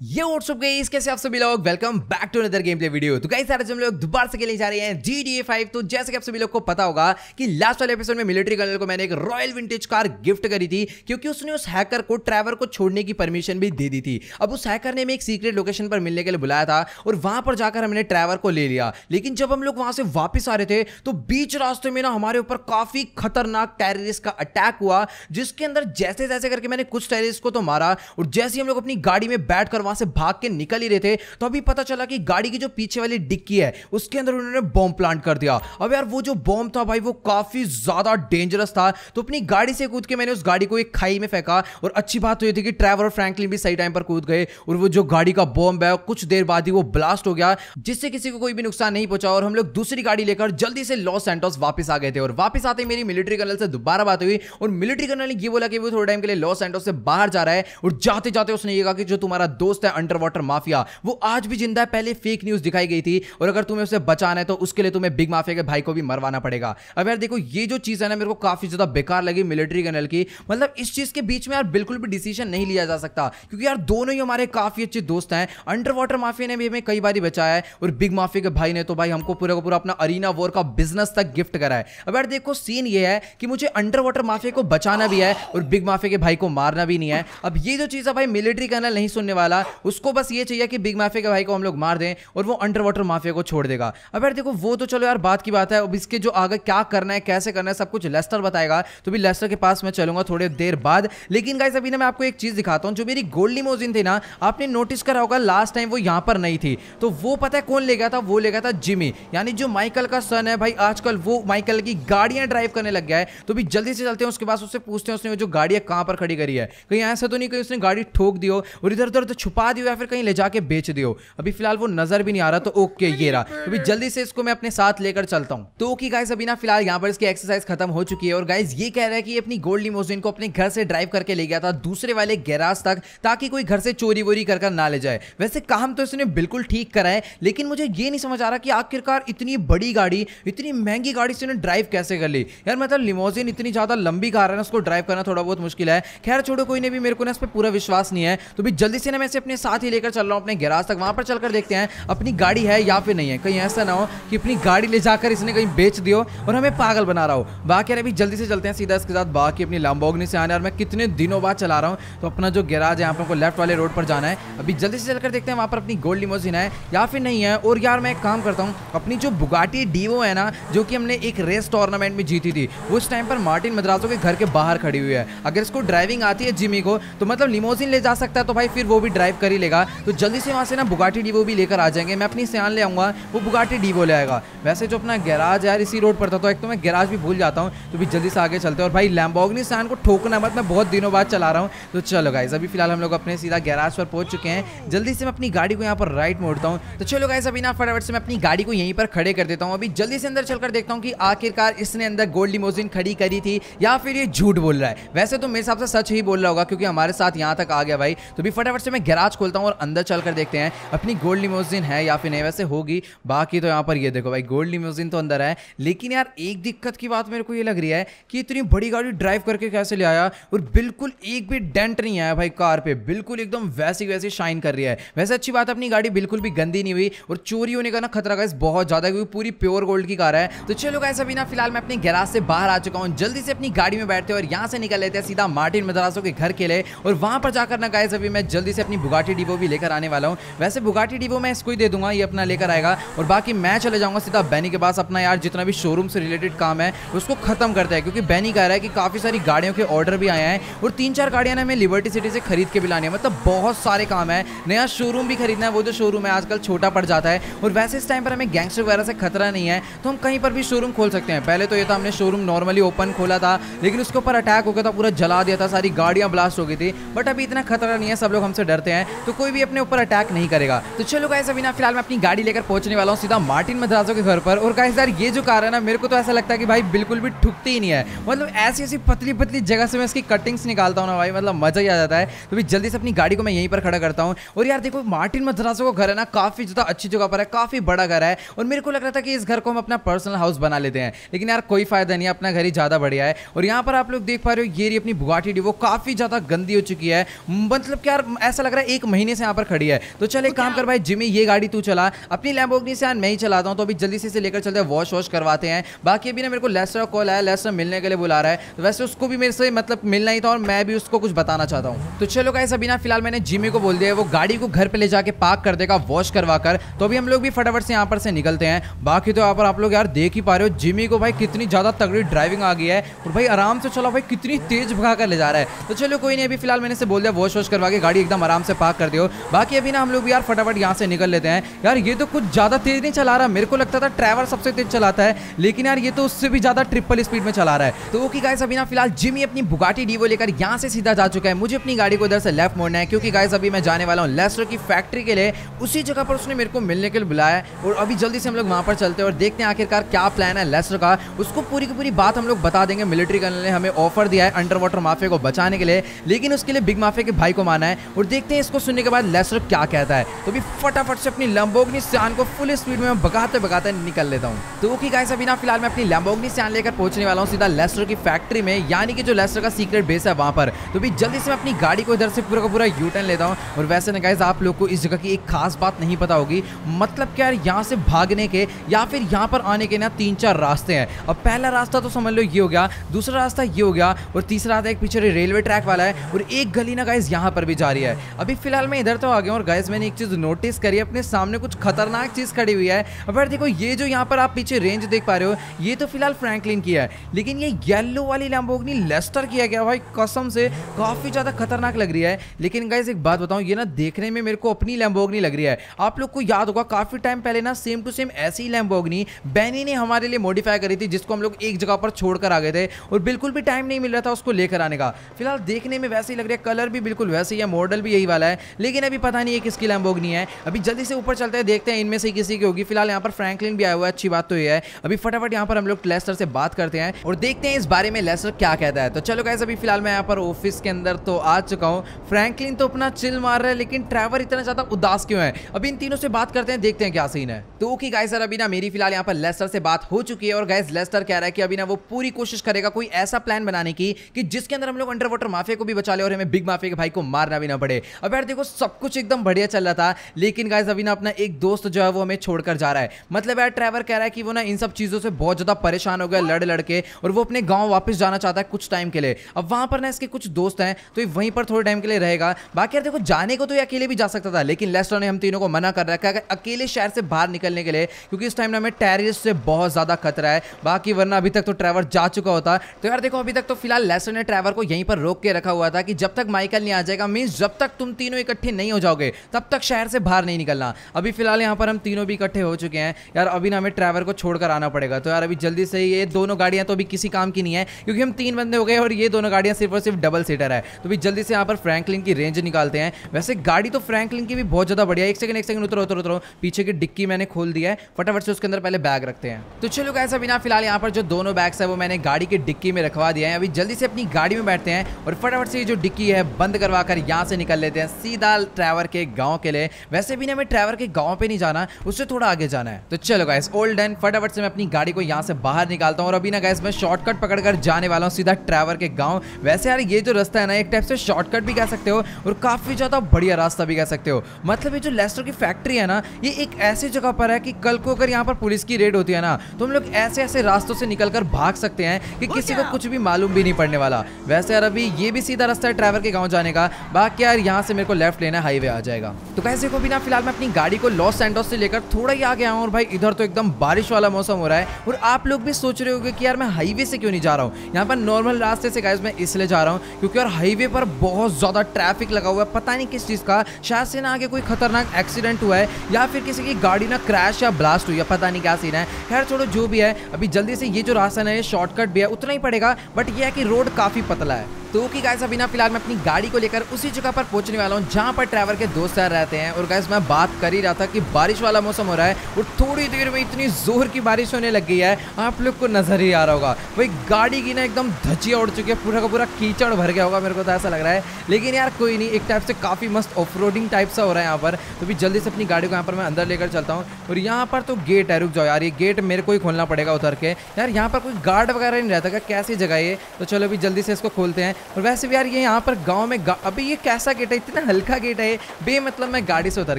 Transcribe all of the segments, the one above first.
ये WhatsApp guys कैसे आप सभी लोग? Welcome back to another game play video तो गाइस आज हम लोग दोबारा से खेलने जा रहे हैं GTA 5 तो जैसे कि आप सभी लोग को पता होगा कि लास्ट वाले एपिसोड में मिलिट्री कर्नल को मैंने एक रॉयल विंटेज कार गिफ्ट करी थी, क्योंकि उसने उस हैकर को ट्रैवर को छोड़ने की परमिशन भी दे दी थी। अब उस हैकर ने हमें एक सीक्रेट लोकेशन पर मिलने के लिए बुलाया था और वहाँ पर जाकर हमने ट्रैवर को ले लिया। लेकिन जब हम लोग वहाँ से वापस आ रहे थे तो बीच रास्ते में ना हमारे ऊपर काफ़ी खतरनाक टेररिस्ट का अटैक हुआ, जिसके अंदर जैसे जैसे करके मैंने कुछ टेररिस्ट को तो मारा और जैसे हम लोग अपनी गाड़ी में बैठकर वहाँ से भाग के निकल ही रहे थे तो अभी पता चला कि गाड़ी की जो पीछे वाली डिक्की है, उसके अंदर उन्होंने बॉम्ब प्लांट कर दिया। अब यार, वो जो बॉम्ब था भाई, वो काफ़ी ज़्यादा डेंजरस था। तो अपनी गाड़ी से कूद के मैंने उस गाड़ी को एक खाई में फेंका, और अच्छी बात तो ये थी कि ट्रैवर और फ्रैंकलिन भी सही टाइम पर कूद गए, और वो जो गाड़ी का बॉम्ब है, कुछ देर बाद ही वो ब्लास्ट हो गया, जिससे किसी को कोई भी नुकसान नहीं पहुँचा, और हम लोग दूसरी गाड़ी लेकर जल्दी से लॉस सेंटोस वापस आ गए थे। और वापस आते मेरी मिलिट्री कर्नल से दोबारा बात हुई, और मिलिट्री कर्नल ने ये बोला कि वो थोड़े टाइम के लिए लॉस सेंटोस से बाहर जा रहा है, और जाते जाते उसने ये कहा कि जो तुम्हारा दोस्त है अंडर वाटर माफिया वो आज भी ज़िंदा है, पहले फेक न्यूज़ दिखाई गई थी। और अगर तुम्हें उसे बचाना है तो उसके लिए तुम्हें बिग माफिया के भाई को भी मरवाना पड़ेगा। अब यार देखो, ये जो चीज़ है ना, मेरे को काफ़ी ज़्यादा बेकार लगी मिलिट्री कर्नल की। मतलब इस चीज़ के बीच में यार बिल्कुल भी डिसीज़न नहीं लिया जा सकता। क्योंकि यार दोनों ही हमारे काफ़ी अच्छे दोस्त हैं। अंडर वाटर माफिया ने भी हमें कई बार बचाया है। और बिग माफिया के भाई ने तो भाई हमको पूरा का पूरा अपना अरीना वॉर का बिज़नेस तक गिफ्ट करा है। अब यार देखो सीन ये है कि मुझे अंडर वाटर माफिया को बचाना भी है और बिग माफिया के भाई को मारना भी नहीं है। अब ये जो चीज़ है भाई मिलिट्री कर्नल नहीं सुनने वाला। उसको बस ये चाहिए कि बिग माफिया के भाई को हम लोग मार दें और वो अंडर वाटर माफिया को छोड़ देगा। अब यार देखो, वो तो चलो यार बात की बात है, अब इसके जो आगे क्या करना है, कैसे करना है, सब कुछ लेस्टर बताएगा तो भी लेस्टर के पास मैं चलूँगा थोड़ी देर बाद। लेकिन गाइस अभी ना मैं आपको एक चीज़ दिखाता हूँ, जो मेरी गोल्ड लिमोजिन थी ना, आपने नोटिस करा होगा लास्ट टाइम वो यहाँ पर नहीं थी। तो वो पता है कौन ले गया था? वो ले गया था जिमी यानी जो माइकल का सन है भाई, आजकल वो माइकल की गाड़ियाँ ड्राइव करने लग गया है। तो भी जल्दी से चलते हैं, उसके पास उससे पूछते हैं, उसने जो गाड़ियाँ कहाँ पर खड़ी करी है? कहीं ऐसा तो नहीं, कहीं उसने गाड़ी ठोक दियो और इधर उधर तो छुपा दियो या फिर कहीं ले जाके बेच दियो। अभी फ़िलहाल वो नज़र भी नहीं आ रहा तो ओके, ये रहा। अभी जल्दी से इसको मैं अपने साथ लेकर चलता हूँ। तो ओके गाइस अभी ना फ़िलहाल यहाँ पर इसकी एक्सरसाइज खत्म हो चुकी है और गाइस ये कह रहा है कि अपनी गोल्ड लिमोजिन को अपने घर से ड्राइव करके ले गया था दूसरे वाले गैराज तक, ताकि कोई घर से चोरी वोरी कर ना ले जाए। वैसे काम तो इसने बिल्कुल ठीक करा है, लेकिन मुझे ये नहीं समझ आ रहा कि आखिरकार इतनी बड़ी गाड़ी, इतनी महँगी गाड़ी से ड्राइव कैसे कर ली? यार मतलब लिमोजिन इतनी ज़्यादा लंबी कार है ना, उसको ड्राइव करना थोड़ा बहुत मुश्किल है। खैर, छोड़ो, कोई ने भी मेरे को ना इस पर पूरा विश्वास नहीं है। तो भी जल्दी से ना मैं साथ ही लेकर चल रहा हूँ, अपने गैराज तक। वहाँ पर चलकर देखते हैं, अपनी गाड़ी है या फिर नहीं है। कहीं ऐसा ना हो कि अपनी गाड़ी ले जाकर इसने कहीं बेच दियो और हमें पागल बना रहा हो। बाकी अभी जल्दी से चलते हैं, सीधा इसके साथ बाकी अपनी लंबोगनी से आने। और मैं कितने दिनों बाद चला रहा हूँ तो अपना जो गैराज है, यहाँ पर लेफ़्ट वाले रोड पर जाना है। अभी जल्दी से चलकर देखते हैं, वहाँ पर अपनी गोल्ड लिमोजिन है या फिर नहीं है। और यार मैं एक काम करता हूँ, अपनी जो बुगाटी डीवो है ना, जो कि हमने एक रेस टूर्नामेंट में जीती थी, उस टाइम पर मार्टिन मद्रासो के घर के बाहर खड़ी हुई है। अगर इसको ड्राइविंग आती है जिमी को तो मतलब लिमोजिन ले जा सकता है तो भाई फिर वो भी ड्राइव कर ही लेगा। तो जल्दी से वहाँ से ना बुगाटी डीवो भी लेकर आ जाएँगे। मैं अपनी सियान ले आऊँगा, वो बुगाटी डीवो ले आएगा। वैसे जो अपना गैराज यार, इसी रोड पर था तो एक तो मैं गैराज भी भूल जाता हूँ तो भी जल्दी से आगे चलते हैं। और भाई लैम्बोगनी सियान को ठोकना मत, मैं बहुत दिनों बाद चला रहा हूँ। तो चलो गाइज़ अभी फ़िलहाल हम लोग अपने सीधा गैराज पर पहुँच चुके हैं। जल्दी से मैं अपनी गाड़ी को यहाँ पर राइट मोड़ता हूँ। तो चलो गाइज़ अभी ना फटाफट से मैं अपनी गाड़ी को यहीं पर खड़े कर देता हूँ। अभी जल्दी से अंदर चलकर देखता हूँ कि आखिरकार इसने अंदर गोल्ड लिमोजिन खड़ी करी थी या फिर ये झूठ बोल रहा है। वैसे तो मेरे हिसाब से सच ही बोल रहा होगा, क्योंकि हमारे साथ यहाँ तक आ गया भाई। तो भी फटाफट से मैं खोलता हूँ और अंदर चलकर देखते हैं, अपनी गोल्ड लिमोजिन है या फिर नहीं, वैसे होगी, बाकी तो यहाँ पर ये देखो भाई, गोल्ड लिमोजिन तो अंदर है, लेकिन यार एक दिक्कत की बात मेरे को ये लग रही है कि इतनी बड़ी गाड़ी ड्राइव करके कैसे ले आया और बिल्कुल एक भी डेंट नहीं आया भाई कार पे, बिल्कुल एकदम वैसी वैसी शाइन कर रही है। वैसे अच्छी बात अपनी गाड़ी बिल्कुल भी गंदी नहीं हुई और चोरी होने का ना खतरा गाइस बहुत ज़्यादा क्योंकि पूरी प्योर गोल्ड की कार है। तो चलो गाइस अभी ना फ़िलहाल मैं अपने गैराज से बाहर आ चुका हूँ, जल्दी से अपनी गाड़ी में बैठते हैं और यहाँ से निकल लेते हैं सीधा मार्टिन मद्रासों के घर के लिए और वहाँ पर जाकर ना गाइस अभी मैं जल्दी से अपनी बुगाटी डिवो भी लेकर आने वाला हूँ। वैसे बुगाटी डिवो मैं इसको ही दे दूँगा, ये अपना लेकर आएगा। और बाकी मैं चले जाऊँगा सीधा बैनी के पास अपना यार, जितना भी शोरूम से रिलेटेड काम है, उसको खत्म करता है। क्योंकि बैनी कह रहा है कि काफ़ी सारी गाड़ियों के ऑर्डर भी आए हैं और तीन चार गाड़ियाँ ना हमें लिबर्टी सिटी से खरीद के भी लानी है। मतलब बहुत सारे काम है। नया शोरूम भी खरीदना है, वो जो शोरूम है, आजकल छोटा पड़ जाता है। और वैसे इस टाइम पर हमें गैंगस्टर वगैरह से खतरा नहीं है। तो हम कहीं पर भी शोरूम खोल सकते हैं। पहले तो ये था, हमने शोरूम नॉर्मली ओपन खोला था, लेकिन उसके ऊपर अटैक हो गया था, पूरा जला दिया था, सारी गाड़ियाँ ब्लास्ट हो गई थी। बट अभी इतना खतरा नहीं है, सब लोग हमसे डरते हैं। तो कोई भी अपने ऊपर अटैक नहीं करेगा। तो चलो गाइस अभी ना फ़िलहाल मैं अपनी गाड़ी लेकर पहुँचने वाला हूँ सीधा मार्टिन मद्रासो के घर पर। और गाइस यार, ये जो कार है ना, मेरे को तो ऐसा लगता है कि भाई बिल्कुल भी ठुकती ही नहीं है। मतलब ऐसी ऐसी पतली पतली जगह से मैं इसकी कटिंग्स निकालता हूँ ना भाई मतलब मज़ा ही आ जाता है। तो भी जल्दी से अपनी गाड़ी को मैं यहीं पर खड़ा करता हूँ। और यार, देखो, मार्टिन मद्रासो का घर है ना, काफ़ी ज़्यादा अच्छी जगह पर है, काफ़ी बड़ा घर है। और मेरे को लग रहा था कि इस घर को हम अपना पर्सनल हाउस बना लेते हैं। लेकिन यार, कोई फ़ायदा नहीं है, अपना घर ही ज़्यादा बढ़िया है। और यहाँ पर आप लोग देख पा रहे हो, ये अपनी बुगाटी डी वो काफ़ी ज़्यादा गंदी हो चुकी है। मतलब क्या ऐसा लग रहा है एक महीने से यहाँ पर खड़ी है। तो चल एक काम कर भाई जिमी ये गाड़ी तू चला। अपनी लैम्बोर्गिनी से मैं ही चलाता हूँ तो अभी जल्दी से इसे लेकर चलते हैं वॉश वॉश करवाते हैं। बाकी अभी ना मेरे को लेस्टर कॉल आया लेस्टर मिलने के लिए बुला रहा है। तो वैसे उसको भी मेरे से मतलब मिलना ही था और मैं भी उसको कुछ बताना चाहता हूँ। तो चलो गाइस अभी ना फ़िलहाल मैंने जिमी को बोल दिया वो गाड़ी को घर पे ले जाके पार्क कर देगा वॉश करवा कर तो अभी हम लोग भी फटाफट से यहाँ पर से निकलते हैं। बाकी तो यहाँ पर आप लोग यार देख ही पा रहे हो जिमी को भाई कितनी ज़्यादा तगड़ी ड्राइविंग आ गई है। और भाई आराम से चलो भाई कितनी तेज भगा कर ले जा रहा है। तो चलो कोई नहीं अभी फ़िलहाल मैंने से बोल दिया वॉश वॉश करवा के गाड़ी एकदम आराम से पार्क कर दियो। बाकी अभी ना हम लोग यार फटाफट यहाँ से निकल लेते हैं। यार ये तो कुछ ज़्यादा तेज नहीं चला रहा। मेरे को लगता था ट्रैवल सबसे तेज चलाता है, लेकिन यार ये तो उससे भी ज़्यादा ट्रिपल स्पीड में चला रहा है। तो ओके गाइस अभी ना फ़िलहाल जिमी अपनी बुगाटी डीवो लेकर यहाँ से सीधा जा चुका है। मुझे अपनी गाड़ी को इधर से लेफ़्ट मोड़ना है, क्योंकि गाइस अभी मैं जाने वाला हूँ लेस्टर की फैक्ट्री के लिए। उसी जगह पर उसने मेरे को मिलने के लिए बुलाया और अभी जल्दी से हम लोग वहाँ पर चलते हैं और देखते हैं आखिरकार क्या प्लान है लेस्टर का। उसको पूरी की पूरी बात हम लोग बता देंगे। मिलिट्री कर्नल ने हमें ऑफ़र दिया है अंडर वाटर माफिया को बचाने के लिए। लेकिन उसके लिए बिग माफिया के भाई को माना है और देखते हैं इसको सुनने के बाद लेस्टर क्या कहता है? तो भी फटाफट से अपनी लंबोगनी सियान को फुल स्पीड में भगाते भगाते निकल लेता हूँ। तो ओके गाइस अभी ना फ़िलहाल मैं अपनी लंबोगनी सियान लेकर पहुँचने वाला हूँ सीधा लेस्टर की फैक्ट्री में। यानी कि जो लेस्टर का सीक्रेट बेस है वहाँ पर। तो भी जल्दी से मैं अपनी गाड़ी को इधर से पूरा का पूरा यू टर्न लेता हूँ। और वैसे ना गाइस आप लोग को इस जगह की एक खास बात नहीं पता होगी। मतलब क्या यहाँ से भागने के या फिर यहाँ पर आने के ना तीन चार रास्ते हैं। अब पहला रास्ता तो समझ लो ये हो गया, दूसरा रास्ता ये हो गया, और तीसरा रास्ता एक पीछे रेलवे ट्रैक वाला है, और एक गली ना गाइस यहाँ पर भी जा रही है। अभी फ़िलहाल मैं इधर तो आ गया और गाइस मैंने एक चीज़ नोटिस करी अपने सामने कुछ खतरनाक चीज़ खड़ी हुई है। अब यार देखो, ये जो यहाँ पर आप पीछे रेंज देख पा रहे हो, ये तो फ़िलहाल फ्रैंकलिन की है। लेकिन ये येलो वाली लैम्बोगनी लेस्टर किया गया, भाई, कसम से काफ़ी ज़्यादा खतरनाक लग रही है। लेकिन गाइस एक बात बताऊँ, ये ना देखने में मेरे को अपनी लैम्बोगनी लग रही है। आप लोग को याद होगा, काफ़ी टाइम पहले ना सेम टू सेम ऐसी लैम्बोगनी बैनी ने हमारे लिए मॉडिफाई करी थी, जिसको हम लोग एक जगह पर छोड़कर आ गए थे और बिल्कुल भी टाइम नहीं मिल रहा था उसको लेकर आने का। फ़िलहाल देखने में वैसे ही लग रहा है कलर भी बिल्कुल वैसे ही है मॉडल भी यही वाला है। लेकिन अभी पता नहीं है किसकी लैम्बोगनी है। अभी जल्दी से ऊपर चलते हैं, देखते हैं इनमें से किसी की होगी। फ़िलहाल यहाँ पर फ्रैंकलिन भी आया हुआ है, अच्छी बात तो ये है। अभी फटाफट यहाँ पर हम लोग लेस्टर से बात करते हैं और देखते हैं इस बारे में लेस्टर क्या कहता है। तो चलो कैसे अभी फ़िलहाल मैं यहाँ पर ऑफ़िस के अंदर तो आ चुका हूँ। फ्रैंकलिन तो अपना चिल मार रहा है, लेकिन ट्रैवर इतना ज़्यादा उदास क्यों है? अभी इन तीनों से बात करते हैं, देखते हैं क्या सीन है। तो ओके गाइस सर अभी ना मेरी फ़िलहाल यहाँ पर लेस्टर से बात हो चुकी है और गाइस लेस्टर कह रहा है कि अभी ना वो पूरी कोशिश करेगा कोई ऐसा प्लान बनाने की कि जिसके अंदर हम लोग अंडर वाटर माफिया को भी बचा ले और हमें बिग माफिया के भाई को मारना भी ना पड़े। अब यार देखो, सब कुछ एकदम बढ़िया चल रहा था, लेकिन गाइस अभी ना अपना एक दोस्त जो है वो हमें छोड़कर जा रहा है। मतलब यार ट्रैवर कह रहा है कि वो ना इन सब चीज़ों से बहुत ज़्यादा परेशान हो गया, लड़ लड़के, और वो अपने गाँव वापस जाना चाहता है कुछ टाइम के लिए। अब वहाँ पर ना इसके कुछ दोस्त हैं तो वहीं पर थोड़े टाइम के लिए रहेगा। बाकी यार देखो, जाने को तो ये अकेले भी जा सकता था, लेकिन लेस्टर ने हम तीनों को मना कर रखा है अकेले शहर से बाहर निकलने के लिए, क्योंकि इस टाइम ना हमें टेररिस्ट से बहुत ज़्यादा खतरा है। बाकी वरना अभी तक तो ट्रैवर जा चुका होता। तो यार देखो, अभी तक तो फ़िलहाल लेस्टर ने ट्रैवर को यहीं पर रोक के रखा हुआ था कि जब तक माइकल नहीं आ जाएगा मीन्स जब तक तुम तीनों इकट्ठे नहीं हो जाओगे, तब तक शहर से बाहर नहीं निकलना। अभी फ़िलहाल यहाँ पर हम तीनों भी इकट्ठे हो चुके हैं। यार, अभी ना हमें ट्रैवर को छोड़कर आना पड़ेगा। तो यार, अभी जल्दी से ये दोनों गाड़ियाँ तो अभी किसी काम की नहीं है, क्योंकि हम तीन बंदे हो गए और ये दोनों गाड़ियाँ सिर्फ़ और सिर्फ़ डबल सीटर है। तो भी जल्दी से यहाँ पर फ्रैंकलिन की रेंज निकालते हैं। वैसे गाड़ी तो फ्रैंकलिन की भी बहुत ज़्यादा बढ़िया एक सेकंड एक सेकंड उतरो उतरो उतरो। पीछे की डिक्की मैंने खोल दिया है। फटाफट से उसके अंदर पहले बैग रखते हैं। तो चलो कैसा बिना फ़िलहाल यहाँ पर जो दोनों बैग्स है, वो मैंने गाड़ी की डिक्की में रखवा दिया है। अभी जल्दी से अपनी गाड़ी में बैठते हैं और फटाफट से ये जो डिक्की है, बंद करवा कर यहाँ से निकल लेते हैं। सीधा ट्रैवर के गाँव के लिए। वैसे भी ना हमें ट्रैवर के गाँव पे नहीं जाना उससे थोड़ा आगे जाना है। तो चलो गाइस ओल्ड एंड फटाफट से मैं अपनी गाड़ी को यहाँ से बाहर निकालता हूँ। और अभी ना गैस मैं शॉर्टकट पकड़कर जाने वाला हूँ सीधा ट्रैवर के गाँव। वैसे यार ये जो रास्ता है ना एक टाइप से शॉर्टकट भी कह सकते हो और काफ़ी ज़्यादा बढ़िया रास्ता भी कह सकते हो। मतलब ये जो लेस्टर की फैक्ट्री है ना ये एक ऐसी जगह पर है कि कल को अगर यहाँ पर पुलिस की रेड होती है ना तो हम लोग ऐसे ऐसे रास्तों से निकलकर भाग सकते हैं कि किसी को कुछ भी मालूम भी नहीं पड़ने वाला। वैसे यार अभी ये भी सीधा रास्ता है ट्रैवर के गाँव जाने का। बाकी यार यहाँ से मेरे को लेफ़्ट लेना हाईवे आ जाएगा। तो कैसे को बिना फ़िलहाल मैं अपनी गाड़ी को लॉस सैंडोस से लेकर थोड़ा ही आगे आऊँ और भाई, इधर तो एकदम बारिश वाला मौसम हो रहा है और आप लोग भी सोच रहे होंगे कि यार मैं हाईवे से क्यों नहीं जा रहा हूँ? यहाँ पर नॉर्मल रास्ते से गाइस मैं इसलिए जा रहा हूँ क्योंकि यार हाईवे पर बहुत ज़्यादा ट्रैफ़िक लगा हुआ है। पता नहीं किस चीज़ का, शायद से ना आगे कोई खतरनाक एक्सीडेंट हुआ है या फिर किसी की गाड़ी ना क्रैश या ब्लास्ट हुई है, पता नहीं क्या सीन है। खैर, छोड़ो, जो भी है, अभी जल्दी से ये जो रास्ता है शॉर्टकट भी है, उतना ही पड़ेगा बट ये है कि रोड काफ़ी पतला है। तो ओके गाइस अभी ना फ़िलहाल मैं अपनी गाड़ी को लेकर उसी जगह पर पहुँचने वाला हूँ, जहाँ पर ट्रैवल के दोस्त यार रहते हैं। और गाइस मैं बात कर ही रहा था कि बारिश वाला मौसम हो रहा है और थोड़ी देर में इतनी ज़ोर की बारिश होने लग गई है, आप लोग को नज़र ही आ रहा होगा। भाई गाड़ी की ना एकदम धचिया उड़ चुकी है, पूरा का पूरा कीचड़ भर गया होगा, मेरे को तो ऐसा लग रहा है। लेकिन यार, कोई नहीं, एक टाइप से काफ़ी मस्त ऑफ़ टाइप सा हो रहा है यहाँ पर। तो भी जल्दी से अपनी गाड़ी को यहाँ पर मैं अंदर लेकर चलता हूँ। और यहाँ पर तो गेट है, रुक जाओ यार, ये गेट मेरे को ही खोलना पड़ेगा उतर के। यार, यहाँ पर कोई गार्ड वगैरह नहीं रहता कैसी जगह ये? तो चलो अभी जल्दी से इसको खोलते हैं। और वैसे भी यार ये यहाँ पर गाँव में गा... अभी ये कैसा गेट है? इतना हल्का गेट है बे मतलब मैं गाड़ी से उतर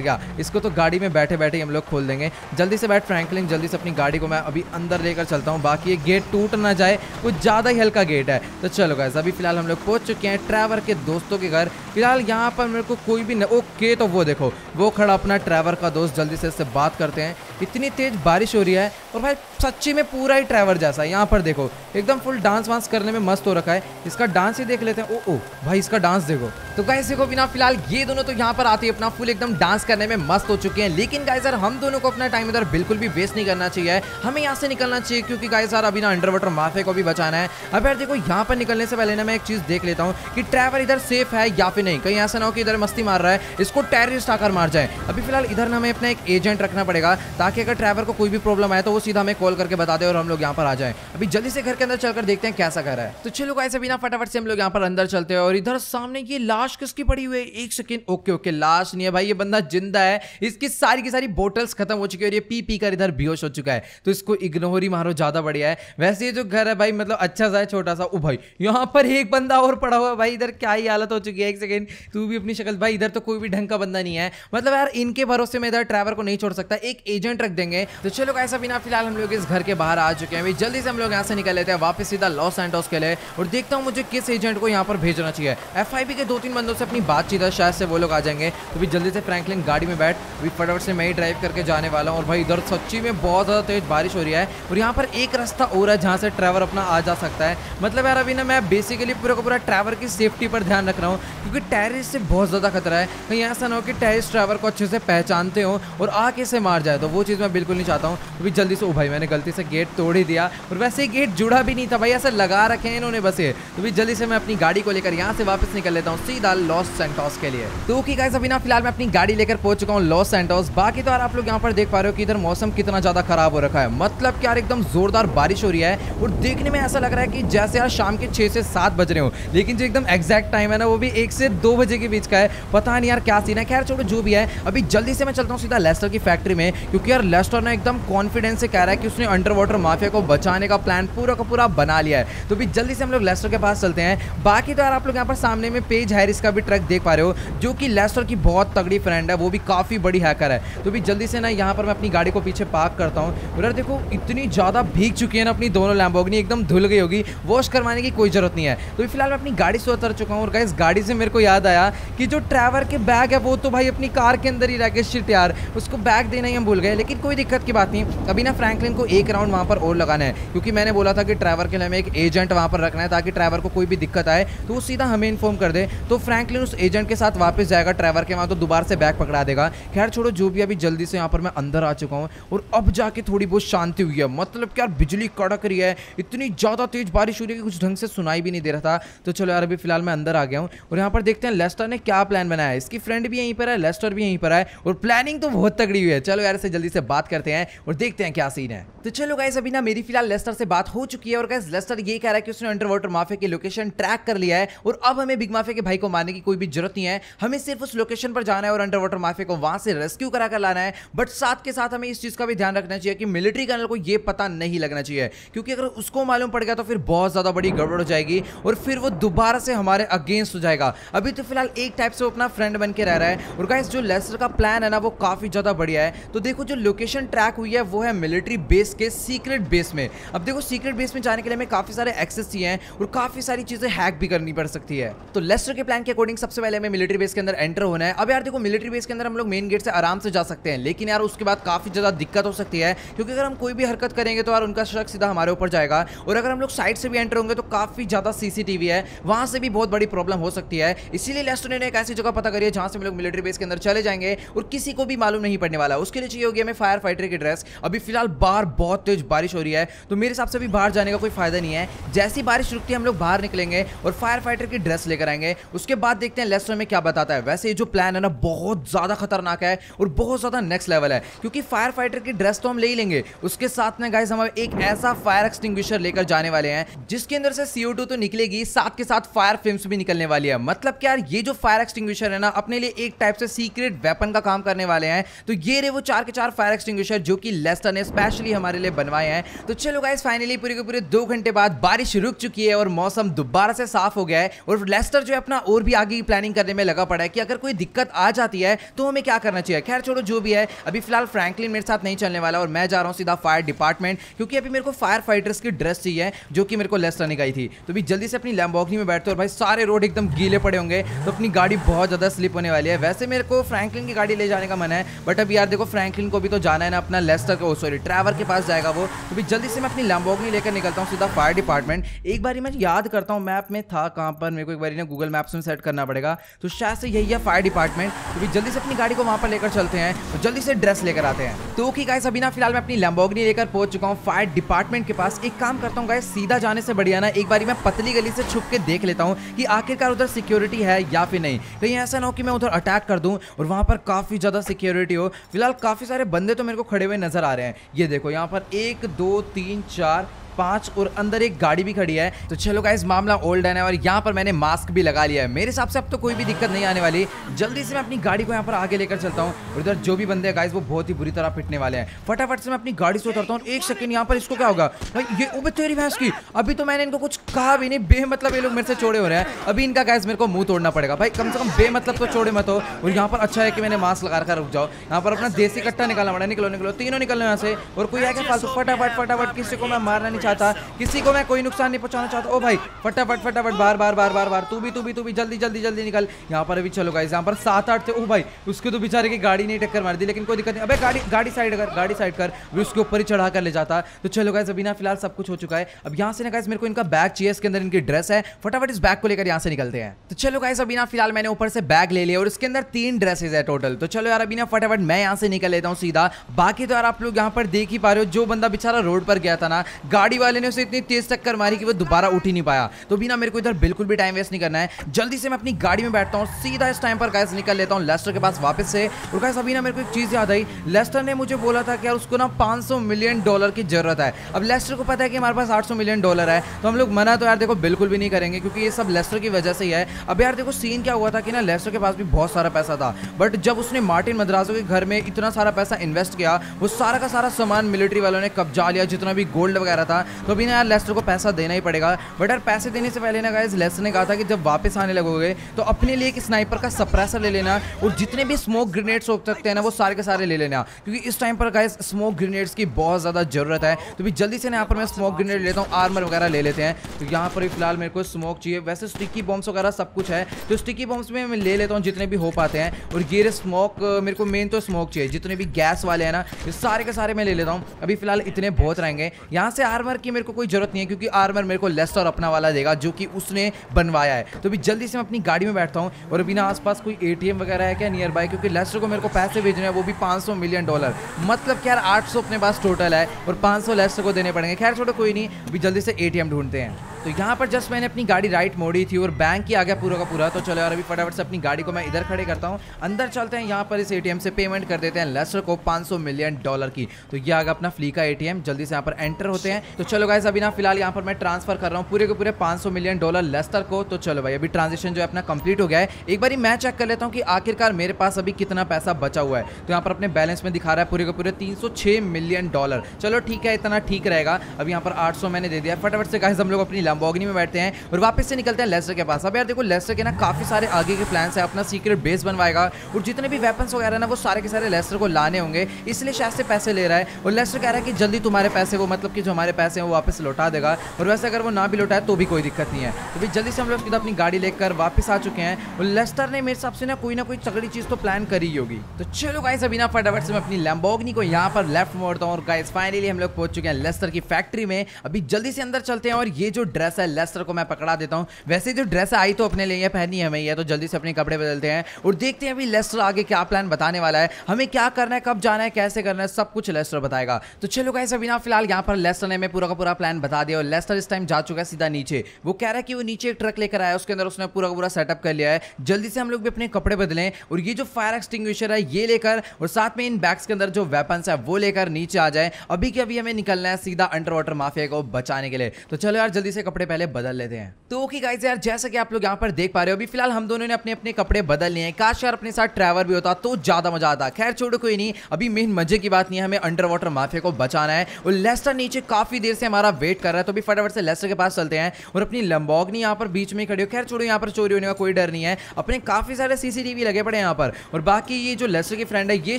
गया। इसको तो गाड़ी में बैठे बैठे हम लोग खोल देंगे। जल्दी से बैठ फ्रैंकलिन जल्दी से अपनी गाड़ी को मैं अभी अंदर लेकर चलता हूँ। बाकी ये गेट टूट ना जाए, कुछ ज़्यादा ही हल्का गेट है। तो चलो गाइस अभी फ़िलहाल हम लोग पहुँच चुके हैं ट्रैवर के दोस्तों के घर। फ़िलहाल यहाँ पर मेरे को कोई भी ओके तो वो देखो। वो खड़ा अपना ट्रैवर का दोस्त, जल्दी से इससे बात करते हैं। इतनी तेज बारिश हो रही है और भाई सच्ची में पूरा ही ट्रैवर जैसा है। यहाँ पर देखो, एकदम फुल डांस वांस करने में मस्त हो रखा है। इसका डांस ही देख लेते हैं। ओ ओ, भाई इसका डांस देखो। तो गाइस देखो, बिना फ़िलहाल ये दोनों तो यहाँ पर आते अपना फुल एकदम डांस करने में मस्त हो चुके हैं। लेकिन गाइस यार, हम दोनों को अपना टाइम इधर बिल्कुल भी वेस्ट नहीं करना चाहिए। हमें यहाँ से निकलना चाहिए क्योंकि गाइस यार, अभी ना अंडर वाटर माफे को भी बचाना है। अब यार, देखो, यहाँ पर निकलने से पहले ना मैं एक चीज़ देख लेता हूँ कि ट्रैवर इधर सेफ़ है या फिर नहीं। कहीं ऐसा ना हो कि इधर मस्ती मार रहा है, इसको टेररिस्ट आकर मार जाए। अभी फ़िलहाल इधर ना हमें अपना एक एजेंट रखना पड़ेगा ताकि अगर ड्राइवर को कोई भी प्रॉब्लम आए तो वो सीधा हमें कॉल करके बता दे और हम लोग यहाँ पर आ जाए। अभी जल्दी से घर के अंदर चलकर देखते हैं कैसा घर है। तो चलो ऐसे बिना फटाफट से हम लोग यहाँ पर अंदर चलते हैं और इधर सामने ये लाश किसकी पड़ी हुई है? एक सेकेंड ओके ओके लाश नहीं है भाई, ये बंदा ज़िंदा है। इसकी सारी की सारी बोटल्स खत्म हो चुकी है और ये पी पी कर इधर बेहोश हो चुका है। तो इसको इग्नोर ही मारो, ज़्यादा बढ़िया है। वैसे ये जो घर है भाई मतलब अच्छा सा है, छोटा सा। ओ भाई, यहाँ पर एक बंदा और पड़ा हुआ है भाई, इधर क्या ही हालत हो चुकी है। एक सेकेंड तू भी अपनी शक्ल, भाई, इधर तो कोई भी ढंग का बंदा नहीं है। मतलब यार, इनके भरोसे में इधर ड्राइवर को नहीं छोड़ सकता। एक एजेंट रख देंगे। तो चलो ऐसा बिना फ़िलहाल हम लोग इस घर के बाहर आ चुके हैं। जल्दी से हम लोग यहाँ से निकल लेते हैं वापस सीधा लॉस एंटोस के लिए। और देखता हूँ मुझे किस एजेंट को यहाँ पर भेजना चाहिए। एफ़ के दो तीन बंदों से अपनी बातचीत है, शायद से वो लोग आ जाएँगे। तो भी जल्दी से फ्रैंकलिन गाड़ी में बैठ। अभी फटाफट से मैं ही ड्राइव करके जाने वाला हूँ। और भाई, इधर सच्ची में बहुत ज़्यादा तेज बारिश हो रही है। और यहाँ पर एक रास्ता और है जहाँ से ट्रैवल अपना आ जा सकता है। मतलब यार, अभी ना मैं बेसिकली पूरा का पूरा ट्रैवर की सेफ्टी पर ध्यान रख रहा हूँ। क्योंकि टेरिस से बहुत ज़्यादा खतरा है। कहीं ऐसा ना हो कि टेरिस ट्रैवल को अच्छे से पहचानते हो और आके से मार जाए। तो वो चीज़ मैं बिल्कुल नहीं चाहता हूँ अभी जल्दी से, ओ भाई मैंने गलती से गेट तोड़ ही दिया और वैसे गेट जुड़ा भी नहीं था भाई, ऐसे लगा रखे हैं इन्होंने बस ये। तो भी जल्दी से मैं अपनी गाड़ी को लेकर यहाँ से वापस निकल लेता हूँ, सीधा लॉस सेंटोस के लिए। तो ओके गाइस अभी ना फ़िलहाल मैं अपनी गाड़ी लेकर पहुँच चुका हूँ लॉस सेंटोस बाकी तो यार आप लोग यहाँ पर देख पा रहे हो कि इधर मौसम कितना ज़्यादा खराब हो रखा है। मतलब कि यार एकदम जोरदार बारिश हो रही है और देखने में ऐसा लग रहा है कि जैसे यार शाम के छह से सात बज रहे हो, लेकिन जो एकदम एग्जैक्ट टाइम है ना, वो भी एक से दो बजे के बीच का है। पता नहीं यार क्या सीन है। खैर छोड़ो, जो भी है, अभी जल्दी से मैं चलता हूँ सीधा लेस्टर की फैक्ट्री में, क्योंकि यार लेस्टर ने एकदम कॉन्फिडेंस से कह रहा है कि उसने अंडर वाटर माफिया को बचाने का प्लान पूरा का पूरा बना लिया है। तो भी जल्दी से हम लोग लेस्टर के पास चलते हैं। बाकी तो यार, आप लोग यहाँ पर सामने में पेज हैरिस का भी ट्रक देख पा रहे हो, जो कि लेस्टर की बहुत तगड़ी फ्रेंड है, वो भी काफ़ी बड़ी हैकर है। तो भी जल्दी से ना यहाँ पर मैं अपनी गाड़ी को पीछे पार्क करता हूँ। उधर देखो, इतनी ज़्यादा भीग चुकी है ना अपनी दोनों लैम्बोगनी एकदम धुल गई होगी। वॉश करवाने की कोई ज़रूरत नहीं है। तो फ़िलहाल मैं अपनी गाड़ी से उतर चुका हूँ और इस गाड़ी से मेरे को याद आया कि जो ट्रैवर के बैग है, वो तो भाई अपनी कार के अंदर ही रह गए। शिट यार, उसको बैग देना ही हम भूल गए लेकिन कोई दिक्कत की बात नहीं। अभी ना फ्रैंकलिन को एक राउंड वहाँ पर और लगाना है, क्योंकि मैंने बोला था कि ड्राइवर के लिए हमें एक एजेंट वहाँ पर रखना है ताकि ड्राइवर को कोई भी दिक्कत आए तो वो सीधा हमें इन्फॉर्म कर दे। तो फ्रैंकलिन उस एजेंट के साथ वापस जाएगा ड्राइवर के वहाँ तो दोबारा से बैग पकड़ा देगा। खैर छोड़ो, जो भी अभी जल्दी से यहाँ पर मैं अंदर आ चुका हूँ, और अब जाके थोड़ी बहुत शांति हुई है। मतलब क्या बिजली कड़क रही है, इतनी ज़्यादा तेज बारिश हो रही है कि कुछ ढंग से सुनाई भी नहीं दे रहा था। तो चलो यार, अभी फ़िलहाल मैं अंदर आ गया हूँ, और यहाँ पर देखते हैं लेस्टर ने क्या प्लान बनाया है। इसकी फ्रेंड भी यहीं पर है लेस्टर भी यहीं पर है, और प्लानिंग तो बहुत तगड़ी हुई है। चलो यार जल्दी से बात करते हैं और देखते हैं क्या सीन है। तो चलो गाइस अभी ना मेरी फ़िलहाल लेस्टर से बात हो चुकी है और गाइस लेस्टर ये कह रहा है कि उसने अंडर वाटर माफिया की लोकेशन ट्रैक कर लिया है और अब हमें बिग माफिया के भाई को मारने की कोई भी ज़रूरत नहीं है। हमें सिर्फ़ उस लोकेशन पर जाना है और अंडर वाटर माफिया को वहाँ से रेस्क्यू करा कर लाना है। बट साथ के साथ हमें इस चीज़ का भी ध्यान रखना चाहिए कि मिलिट्री कर्नल को यह पता नहीं लगना चाहिए। क्योंकि अगर उसको मालूम पड़ गया तो फिर बहुत ज़्यादा बड़ी गड़बड़ हो जाएगी और फिर वो दोबारा से हमारे अगेंस्ट हो जाएगा। अभी तो फ़िलहाल एक टाइप से अपना फ्रेंड बन के रह रहा है और गाइस जो लेस्टर का प्लान है ना, वो काफ़ी ज़्यादा बढ़िया है। तो देखो, जो लोकेशन ट्रैक हुई है, वो है मिलिट्री बेस के सीक्रेट बेस में। अब देखो सीक्रेट बेस में जाने के लिए हमें काफ़ी सारे एक्सेस चाहिए और काफ़ी सारी चीज़ें हैक भी करनी पड़ सकती है। तो लेस्टर के प्लान के अकॉर्डिंग सबसे पहले हमें मिलिट्री बेस के अंदर एंटर होना है। अब यार देखो मिलिट्री बेस के अंदर हम लोग मेन गेट से आराम से जा सकते हैं, लेकिन यार उसके बाद काफ़ी ज़्यादा दिक्कत हो सकती है, क्योंकि अगर हम कोई भी हरकत करेंगे तो यार उनका शक सीधा हमारे ऊपर जाएगा। और अगर हम लोग साइड से भी एंटर होंगे तो काफ़ी ज़्यादा सीसीटीवी है, वहाँ से भी बहुत बड़ी प्रॉब्लम हो सकती है। इसीलिए लेस्टर ने एक ऐसी जगह पता करी है जहाँ से हम लोग मिलिट्री बेस के अंदर चले जाएँगे और किसी को भी मालूम नहीं पड़ने वाला। उसके लिए चाहिए होगी फायर फाइटर की ड्रेस। अभी फ़िलहाल बाहर बहुत तेज बारिश हो रही है तो मेरे हिसाब से भी बाहर जाने का कोई फ़ायदा नहीं है। जैसी बारिश रुकती है, हम लोग बाहर निकलेंगे और फायर फाइटर की ड्रेस लेकर आएँगे। उसके बाद देखते हैं लेस्टर में क्या बताता है। वैसे ये जो प्लान है ना, बहुत ज़्यादा खतरनाक है और बहुत ज़्यादा नेक्स्ट लेवल है, क्योंकि फायर फाइटर की ड्रेस तो हम ले ही लेंगे। उसके साथ में गाइस हम एक ऐसा फायर एक्सटिंग्विशर लेकर जाने वाले हैं, जिसके अंदर से सीओ तो निकलेगी, साथ के साथ फायर फ़िल्म भी निकलने वाली है। मतलब क्या ये जो फायर एक्सटिंग्विशर है ना, अपने लिए एक टाइप से सीक्रेट वेपन का काम करने वाले हैं। तो ये रे वो चार के चार फायर एक्सटिंग्विशर जो कि लेस्टर ने स्पेशली हमारे लिए बनवाए हैं। तो चलो गाइस फाइनली पूरे के पूरे दो घंटे बाद बारिश रुक चुकी है और मौसम दोबारा से साफ़ हो गया है और लेस्टर जो है अपना और भी आगे की प्लानिंग करने में लगा पड़ा है कि अगर कोई दिक्कत आ जाती है तो हमें क्या करना चाहिए? खैर छोड़ो, जो भी है, अभी फ़िलहाल फ्रैंकलिन मेरे साथ नहीं चलने वाला और मैं जा रहा हूँ सीधा फायर डिपार्टमेंट क्योंकि अभी मेरे को फायर फाइटर्स की ड्रेस चाहिए, जो कि मेरे को लेस्टर निकाई थी। तो भी जल्दी से अपनी लैम्बोगनी में बैठते और भाई सारे रोड एकदम गीले पड़े होंगे तो अपनी गाड़ी बहुत ज़्यादा स्लिप होने वाली है। वैसे मेरे को फ्रैंकलिन की गाड़ी ले जाने का मन है बट अभी यार देखो फ्रैंकलिन को भी तो जाना है ना अपना लेस्टर को सॉरी ट्रैवर के पास जाएगा वो। तो भी जल्दी से मैं अपनी लैम्बोगनी लेकर निकलता हूँ, सीधा फायर डिपार्टमेंट एक बार मैं याद करता हूँ मैप में था कहाँ पर, मेरे को एक बार ना गूगल मैप्स में सेट करना पड़ेगा। तो शायद से यही है फायर डिपार्टमेंट तो भी जल्दी से अपनी गाड़ी को वहाँ पर लेकर चलते हैं और जल्दी से ड्रेस लेकर आते हैं। तो ओके गाइस अभी ना फ़िलहाल मैं अपनी लैम्बोगनी लेकर पहुँच चुका हूँ फायर डिपार्टमेंट के पास। एक काम करता हूँ गाइस सीधा जाने से बढ़िया ना, एक बार मैं पतली गली से छुप के देख लेता हूँ कि आखिरकार उधर सिक्योरिटी है या फिर नहीं। कहीं ऐसा ना हो कि मैं उधर अटैक कर दूँ और वहाँ पर काफ़ी ज़्यादा सिक्योरिटी हो। फ़िलहाल काफ़ी सारे बंदे तो मेरे को खड़े हुए नज़र आ रहे हैं। ये देखो, यहाँ पर एक, दो, तीन, चार पाँच और अंदर एक गाड़ी भी खड़ी है। तो चलो गाइस मामला ओल्ड है और यहाँ पर मैंने मास्क भी लगा लिया है। मेरे हिसाब से अब तो कोई भी दिक्कत नहीं आने वाली। जल्दी से मैं अपनी गाड़ी को यहाँ पर आगे लेकर चलता हूँ, और इधर जो भी बंदे गाइस वो बहुत ही बुरी तरह पिटने वाले हैं। फटाफट से मैं अपनी गाड़ी से उतरता हूँ, एक सेकंड यहाँ पर इसको क्या होगा? ये उबे तेरी भैंस की। अभी तो मैंने इनको कुछ कहा भी नहीं बे मतलब ये लोग मेरे से चोड़े हो रहे हैं। अभी इनका गैस मेरे को मुँह तोड़ना पड़ेगा। भाई, कम से कम बे मतलब तो चोड़े मत हो, और यहाँ पर अच्छा है कि मैंने मास्क लगा कर रुक जाओ। यहाँ पर अपना देसी कट्टा निकालना पड़ा निकलो निकलो। तीनों निकलो यहाँ से, और कोई क्या फालतू फटाफट फटाफट किसी को मैं मारना चाहता किसी को मैं कोई नुकसान नहीं पहुंचाना चाहता। ओ भाई, फटाफट फटाफट, बार बार बार बार बार। तू भी तू भी तू भी, जल्दी जल्दी जल्दी निकल। यहाँ पर अभी चलो गाइस यहाँ पर सात, आठ थे। ओ भाई, उसके तो बेचारे की गाड़ी नहीं टक्कर मार दी, लेकिन कोई दिक्कत नहीं। अबे, गाड़ी गाड़ी साइड कर, गाड़ी साइड कर। उसके ऊपर ही चढ़ा कर ले जाता। तो चलो गाइस अभी ना फ़िलहाल सब कुछ हो चुका है। अब यहाँ से ना गाइस मेरे को इनका बैग चाहिए, इसके अंदर इनकी ड्रेस है। फटाफट इस बैग को लेकर यहाँ से निकलते हैं। तो चलो गाइस अभी ना फ़िलहाल मैंने ऊपर से बैग ले लिया और इसके अंदर तीन ड्रेसेज है टोटल तो चलो यार, अभी ना फटाफट मैं यहाँ से निकल लेता हूँ सीधा। बाकी तो यार आप लोग यहाँ पर देख ही पा रहे हो, जो बंदा बेचारा रोड पर गया था ना, गाड़ी वाले ने उसे इतनी तेज टक्कर मारी कि वो दोबारा उठ ही नहीं पाया। तो बिना मेरे को इधर बिल्कुल भी टाइम वेस्ट नहीं करना है। जल्दी से मैं अपनी गाड़ी में बैठता हूँ, सीधा इस टाइम पर गैस निकल लेता हूँ लेस्टर के पास वापस से। और गैस अभी ना मेरे को एक चीज़ याद आई। लेस्टर ने मुझे बोला था कि यार उसको ना 500 मिलियन डॉलर की ज़रूरत है। अब लेस्टर को पता है कि हमारे पास 800 मिलियन डॉलर है तो हम लोग मना तो यार देखो बिल्कुल भी नहीं करेंगे, क्योंकि ये सब लेस्टर की वजह से ही है। अब यार देखो सीन क्या हुआ था कि ना लेस्टर के पास भी बहुत सारा पैसा था। बट जब उसने मार्टिन मद्रासो के घर में इतना सारा पैसा इन्वेस्ट किया, वो सारा का सारा सामान मिलिट्री वालों ने कब्जा लिया, जितना भी गोल्ड वगैरह था। तो अभी ना यार लेस्टर को पैसा देना ही पड़ेगा। बट यार पैसे देने से पहले ना गाइस लेस्टर ने कहा था कि जब वापस आने लगोगे तो अपने लिए एक स्नाइपर का सप्रेसर ले लेना और जितने भी स्मोक ग्रेनेड्स हो सकते हैं ना, वो सारे के सारे ले लेना। क्योंकि इस टाइम पर गाइस स्मोक ग्रेनेड्स की बहुत ज़्यादा ज़रूरत है। तो भी जल्दी से ना यहाँ पर मैं स्मोक ग्रेनेड लेता हूँ आर्मर वगैरह ले लेते हैं। तो यहाँ पर फ़िलहाल मेरे को स्मोक चाहिए। वैसे स्टिकी बॉम्ब्स वगैरह सब कुछ है। तो स्टिकी बॉम्ब्स में मैं ले लेता हूँ जितने भी हो पाते हैं। और ये स्मोक मेरे को मेन तो स्मोक चाहिए। जितने भी गैस वाले हैं ना, ये सारे के सारे मैं ले लेता हूँ। अभी फ़िलहाल इतने बहुत रहेंगे। यहाँ से आर्मर की मेरे को कोई ज़रूरत नहीं है, क्योंकि आर्मर मेरे को लेस्टर अपना वाला देगा, जो कि उसने बनवाया है। तो अभी जल्दी से मैं अपनी गाड़ी में बैठता हूँ, और अभी ना आसपास कोई एटीएम वगैरह है क्या नियर बाय क्योंकि लेस्टर को मेरे को पैसे भेजने हैं, वो भी 500 मिलियन डॉलर मतलब क्या यार 800 अपने पास टोटल है, और 500 लेस्टर को देने पड़ेंगे। खैर, छोड़ो, कोई नहीं, अभी जल्दी से एटीएम ढूंढते हैं। तो यहाँ पर जस्ट मैंने अपनी गाड़ी राइट मोड़ी थी, और बैंक ही आ गया पूरा का पूरा। तो चलो यार, अभी फटाफट से अपनी गाड़ी को मैं इधर खड़े करता हूँ। अंदर चलते हैं, यहाँ पर इस एटीएम से पेमेंट कर देते हैं लेस्टर को 500 मिलियन डॉलर की। तो ये आ गया अपना फ्ली का एटीएम जल्दी से यहाँ पर एंटर होते हैं। तो चलो गाइस अभी ना फ़िलहाल यहाँ पर मैं ट्रांसफ़र कर रहा हूँ। पूरे के पूरे 500 मिलियन डॉलर लेस्टर को। तो चलो भाई, अभी ट्रांजेक्शन जो है अपना कंप्लीट हो गया है। एक बार मैं चेक कर लेता हूँ कि आखिरकार मेरे पास अभी कितना पैसा बचा हुआ है। तो यहाँ पर अपने बैलेंस में दिखा रहा है पूरे के पूरे तीन सौ छह मिलियन डॉलर चलो ठीक है, इतना ठीक रहेगा। अब यहाँ पर आठ सौ मैंने दे दिया। फटाफट से गाइस हम लोग अपनी लंबोगनी में बैठते हैं और वापस से निकलते हैं लेस्टर के पास। अब यार देखो लेस्टर के ना काफ़ी सारे आगे के प्लान है। अपना सीक्रेट बेस बनवाएगा और जितने भी वेपन्स वगैरह ना, वो सारे के सारे लेस्टर को लाने होंगे। इसलिए शायद से पैसे ले रहा है। और लेस्टर कह रहा है कि जल्दी तुम्हारे पैसे वो मतलब कि जो हमारे पैसे हैं वो वापस लौटा देगा। और वैसे अगर वो ना भी लौटाए तो भी कोई दिक्कत नहीं है। तो भी जल्दी से हम लोग अपनी गाड़ी लेकर वापस आ चुके हैं। और लेस्टर ने मेरे हिसाब से ना कोई ना कोई तगड़ी चीज़ तो प्लान करी होगी। तो चलो गाइस अभी ना फटाफट से मैं अपनी लैम्बोगनी को यहाँ पर लेफ़्ट मोड़ता हूँ। और गाइस फाइनली हम लोग पहुँच चुके हैं लेस्टर की फैक्ट्री में। अभी जल्दी से अंदर चलते हैं और ये जो ड्रेस है, लेस्टर को मैं पकड़ा देता हूँ। वैसे जो ड्रेस आई तो अपने लिए पहनी है हमें, ये तो जल्दी से अपने कपड़े बदलते हैं। और देखते हैं अभी लेस्टर आगे क्या प्लान बताने वाला है। हमें क्या करना है, कब जाना है, कैसे करना है, सब कुछ लेस्टर बताएगा। तो चलो गाइस अभी ना फ़िलहाल यहाँ पर लेस्टर ने मैं पूरा का पूरा प्लान बता दिया और लेस्टर इस टाइम जा चुका है सीधा नीचे। वो कह रहा है कि वो नीचे एक ट्रक लेकर आया उसके अंदर उसने पूरा का पूरा सेटअप कर लिया है। जल्दी से हम लोग भी अपने कपड़े बदलें और ये जो फायर एक्सटिंग्विशर है, ये लेकर और साथ में इन बैग्स के अंदर जो वेपन्स है, वो लेकर नीचे आ जाए। अभी के अभी हमें निकलना है सीधा अंडर वाटर माफिया को बचाने के लिए। तो चलो यार, जल्दी से कपड़े पहले बदल लेते हैं। तो ओके गाइस यार, जैसा कि आप लोग यहाँ पर देख पा रहे हो, अभी फ़िलहाल हम दोनों ने अपने अपने कपड़े बदल लिए हैं। काश यार, अपने साथ ट्रैवल भी होता तो ज़्यादा मज़ा आता। खैर छोड़ो, कोई नहीं। अभी मेन मज़े की बात नहीं है, हमें अंडर वाटर माफिया को बचाना है। और लेस्टर नीचे काफ़ी देर से हमारा वेट कर रहा है तो अभी फटाफट से लेस्टर के पास चलते हैं और अपनी लंबोगनी यहाँ पर बीच में खड़ी हो। खैर, छोड़ो, यहाँ पर चोरी होने का कोई डर नहीं है। अपने काफ़ी सारे सीसीटीवी लगे पड़े यहाँ पर। और बाकी ये जो लेस्टर की फ्रेंड है, ये